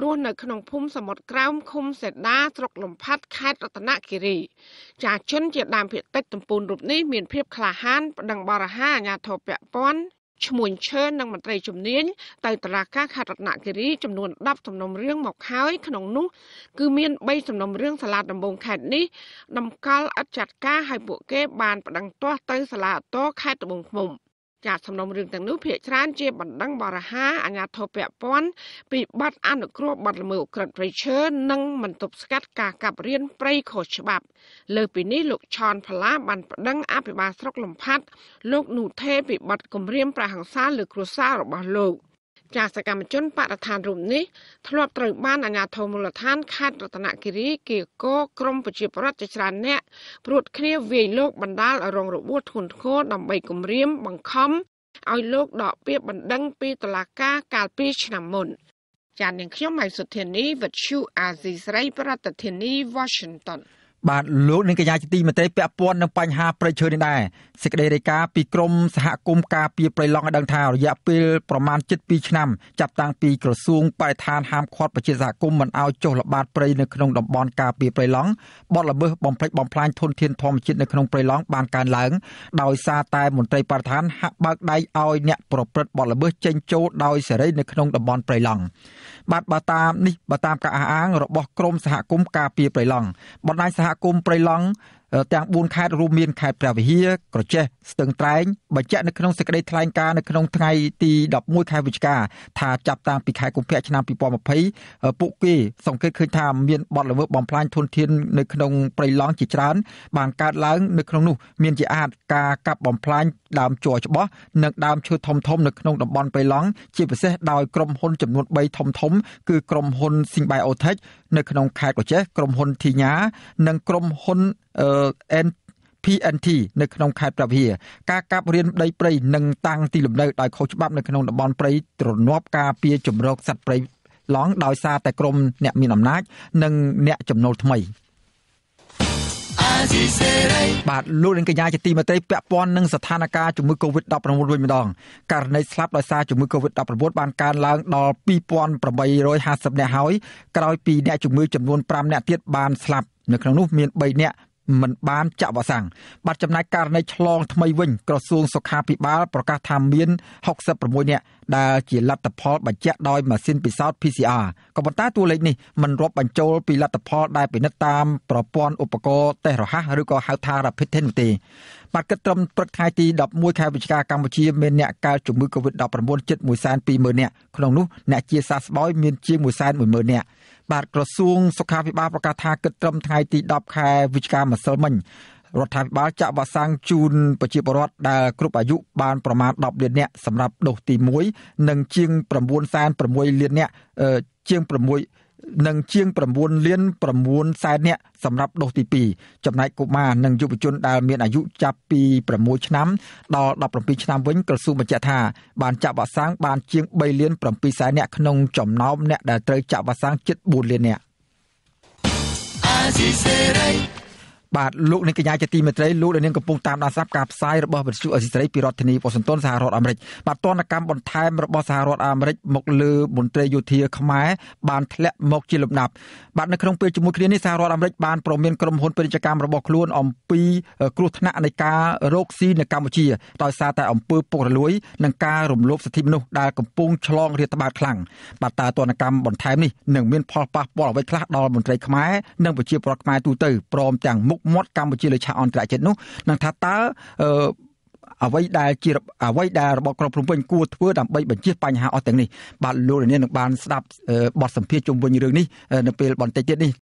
រស់នៅក្នុងភូមិសមុទ្រក្រោមឃុំសេដាស្រុកលំផាត់ខេត្តរតនគិរី ចាជនជាដើមភាគតិចតំពូនរូបនេះមានភាពក្លាហានប្តឹងបរិហាអាញាធរពពាន់ឈ្មោះឈើនិងមន្ត្រីជំនាញទៅតុលាការខេត្តរតនគិរីចំនួន10សំណុំរឿងមកហើយក្នុងនោះគឺមាន3សំណុំរឿងសាលាដំបងខេត្តនេះតម្កល់ឥតចាត់ការឲ្យពួកគេបានប្តឹងទាស់ទៅសាលាតខេត្តត្បូងឃ្មុំ ចាសំណុំរឿងទាំងនោះភាគច្រើនជាបណ្ដឹងបរិហាអាញាធរពពាន់ពីបាត់អនុគ្រោះបាត់ល្មើសក្រិតព្រៃឈើនិងមិនទប់ស្កាត់ការកាប់រៀនព្រៃខុសច្បាប់ លើពីនេះលោកឆនផល្លាបានប្តឹងអភិបាលស្រុកលំផាត់លោកនូថេពីបាត់គម្រាមប្រហង្សាលើគ្រួសាររបស់លោក ចាសកម្មជនបរិស្ថានរូបនេះធ្លាប់ត្រូវបានអាជ្ញាធរមូលដ្ឋានខេត្តរតនគិរីគៀកោក្រមប្រជាប្រដ្ឋជាច្រើនអ្នកព្រួតគ្នាវាយលោកបណ្ដាលឲ្យរងរបួសធ្ងន់ធ្ងរដើម្បីគំរាមបង្ខំឲ្យលោកដកពាក្យបណ្ដឹងពីតុលាការកាលពីឆ្នាំមុនចាននាងខ្ញុំម៉ៃសុធានីវិទ្យុអាស៊ីស្រីប្រធានាធិបតី Washington បាទលោកនាងកញ្ញាជាទីមេត្រីពាក់ព័ន្ធនឹងបញ្ហាប្រៃឈើនេះដែរសេចក្តីរាយការណ៍ពីក្រមសហគមន៍ការពារប្រៃឡង់ឲ្យដឹងថារយៈពេលប្រមាណ7ឆ្នាំចាប់តាំងពីក្រសួងបរិស្ថានហាមឃាត់ប្រជាសហគមន៍មិនឲ្យចុះល្បាតព្រៃនៅក្នុងតំបន់ការពារប្រៃឡង់បទល្មើសបំផ្លិចបំផ្លាញធនធានធម្មជាតិនៅក្នុងប្រៃឡង់បានកើនឡើងដោយសារតែមន្ត្រីបរិស្ថានហាក់បើកដៃឲ្យអ្នកប្រព្រឹត្តបទល្មើសចេញចូលដោយសេរីនៅក្នុងតំបន់ប្រៃឡង់ បាទបើតាមនេះបើតាមការអះអាងរបស់ក្រមសហគមន៍ការពារប្រៃឡង់បណ្ដាញសហគមន៍ព្រៃឡង់ទាំង4ខេត្តរួមមានខេត្តព្រះវិហារក្រចេះ ស្ទឹងត្រែងបញ្ជាក់នៅក្នុងសេចក្តីថ្លែងការណ៍នៅក្នុងថ្ងៃទី11ខែវិច្ឆិកាថាចាប់តាំងពីខែកុម្ភៈឆ្នាំ2020ពួកគេសង្កេតឃើញថាមានបទល្មើសបំផ្លាញធនធាននៅក្នុងព្រៃឡង់ជាច្រើនបានកើតឡើងនៅក្នុងនោះមានជាអាចការកាប់បំផ្លាញដើមជ័រច្បោះនិងដើមឈើធំធំនៅក្នុងតំបន់ព្រៃឡង់ជាពិសេសដោយក្រុមហ៊ុនចំនួន3ធំធំគឺក្រុមហ៊ុន Singbay Otech នៅក្នុងខេត្តកោះចេះក្រុមហ៊ុនធីញ៉ានិងក្រុមហ៊ុនអឺ PNT នៅក្នុងខេត្តប្រវៀការកាប់រៀនដីព្រៃនិងតាំងទីលំនៅដោយខុសច្បាប់នៅក្នុងតំបន់ព្រៃទ្រនាប់ការពារជំរកសត្វព្រៃឡង់ដោយសារតែក្រុមអ្នកមានអំណាច និងអ្នកចំណូលថ្មីបាទលោកនាងកញ្ញាជាទីមេត្រីពាក់ព័ន្ធនឹងស្ថានភាពជំងឺ Covid-19 វិញម្ដងករណីស្លាប់ដោយសារជំងឺ Covid-19 បានកើនឡើងដល់2850នាក់ហើយក្រោយពីអ្នកជំងឺចំនួន5នាក់ទៀតបានស្លាប់នៅក្នុងនោះមាន3នាក់ មិនបានចាក់វ៉ាក់សាំងបាត់ចំណែកករណីឆ្លងថ្មីវិញក្រសួងសុខាភិបាលប្រកាសថាមាន66នាក់ដែលជាលទ្ធផលបញ្ជាក់ដោយម៉ាស៊ីនពិសោធន៍ PCR ក៏ប៉ុន្តែតួលេខនេះមិនរាប់បញ្ចូលពីលទ្ធផលដែលពិនិត្យតាមប្រព័ន្ធឧបករណ៍តេស្តរហ័សឬក៏ហៅថា Rapid Test នោះទេបាទគិតត្រឹមព្រឹកថ្ងៃទី11ខែវិច្ឆិកាកម្ពុជាមានអ្នកកើតជំងឺ Covid-19 ជិត120,000នាក់ក្នុងនោះអ្នកជាសះស្បើយមានជាង110,000នាក់ បាទក្រសួងសុខាភិបាលប្រកាសថាគិតត្រឹមថ្ងៃទី10ខែវិច្ឆិកាម្សិលមិញរដ្ឋាភិបាលចាក់វ៉ាក់សាំងជូនប្រជាពលរដ្ឋដែលគ្រប់អាយុបានប្រមាណ10លាននាក់សម្រាប់ដូសទី1និងជាង9.6លាននាក់ជាង6 និងជាង9លាន9សែននាក់សម្រាប់ដូសទី2ចំណែកកុមារនិងយុវជនដែលមានអាយុចាប់ពី6ឆ្នាំដល់17ឆ្នាំវិញក្រសួងបញ្ជាក់ថាបានចាក់វ៉ាក់សាំងបានជាង3លាន7សែននាក់ក្នុងចំណោមអ្នកដែលត្រូវចាក់វ៉ាក់សាំងជិត4លាននាក់ បាទលោកនាងកញ្ញាជាទីមេត្រីលោកនាងកំពុងតាមដានស្ដាប់ការផ្សាយរបស់វិទ្យុអេស៊ីស្រីពីរដ្ឋធានីវ៉ាស៊ីនតោនសហរដ្ឋអាមេរិកបាទទណ្ឌកម្មបន្ថែមរបស់សហរដ្ឋអាមេរិកមកលើមន្ត្រីយោធាខ្មែរបានធ្លាក់មកជាលំដាប់បាទនៅក្នុងពេលជាមួយគ្នានេះសហរដ្ឋអាមេរិកបានប្រមានក្រុមហ៊ុនពាណិជ្ជកម្មរបស់ខ្លួនអំពីគ្រោះថ្នាក់នៃការរកស៊ីនៅកម្ពុជាដោយសារតែអំពើពុករលួយនិងការរំលោភសិទ្ធិមនុស្សដែលកំពុងឆ្លងរាតត្បាតខ្លាំងបាទតើទណ្ឌកម្មបន្ថែមនេះនឹងមានផលប៉ះពាល់អ្វីខ្លះដល់មន្ត្រីខ្មែរនិងប្រជាពលរដ្ឋខ្មែរទូទៅព្រមទាំងមុខមាត់កម្ពុជាលើឆាកអន្តរជាតិនោះនឹងថាតើអ្វីដែលជាអ្វីដែលរបបក្រុងភ្នំពេញគួរធ្វើដើម្បីបញ្ជៀសបញ្ហាអស់ទាំងនេះបាទលោកលាននឹងបានស្ដាប់បទសម្ភាសន៍ជុំវិញរឿងនេះនៅពេលបន្តិចទៀតនេះ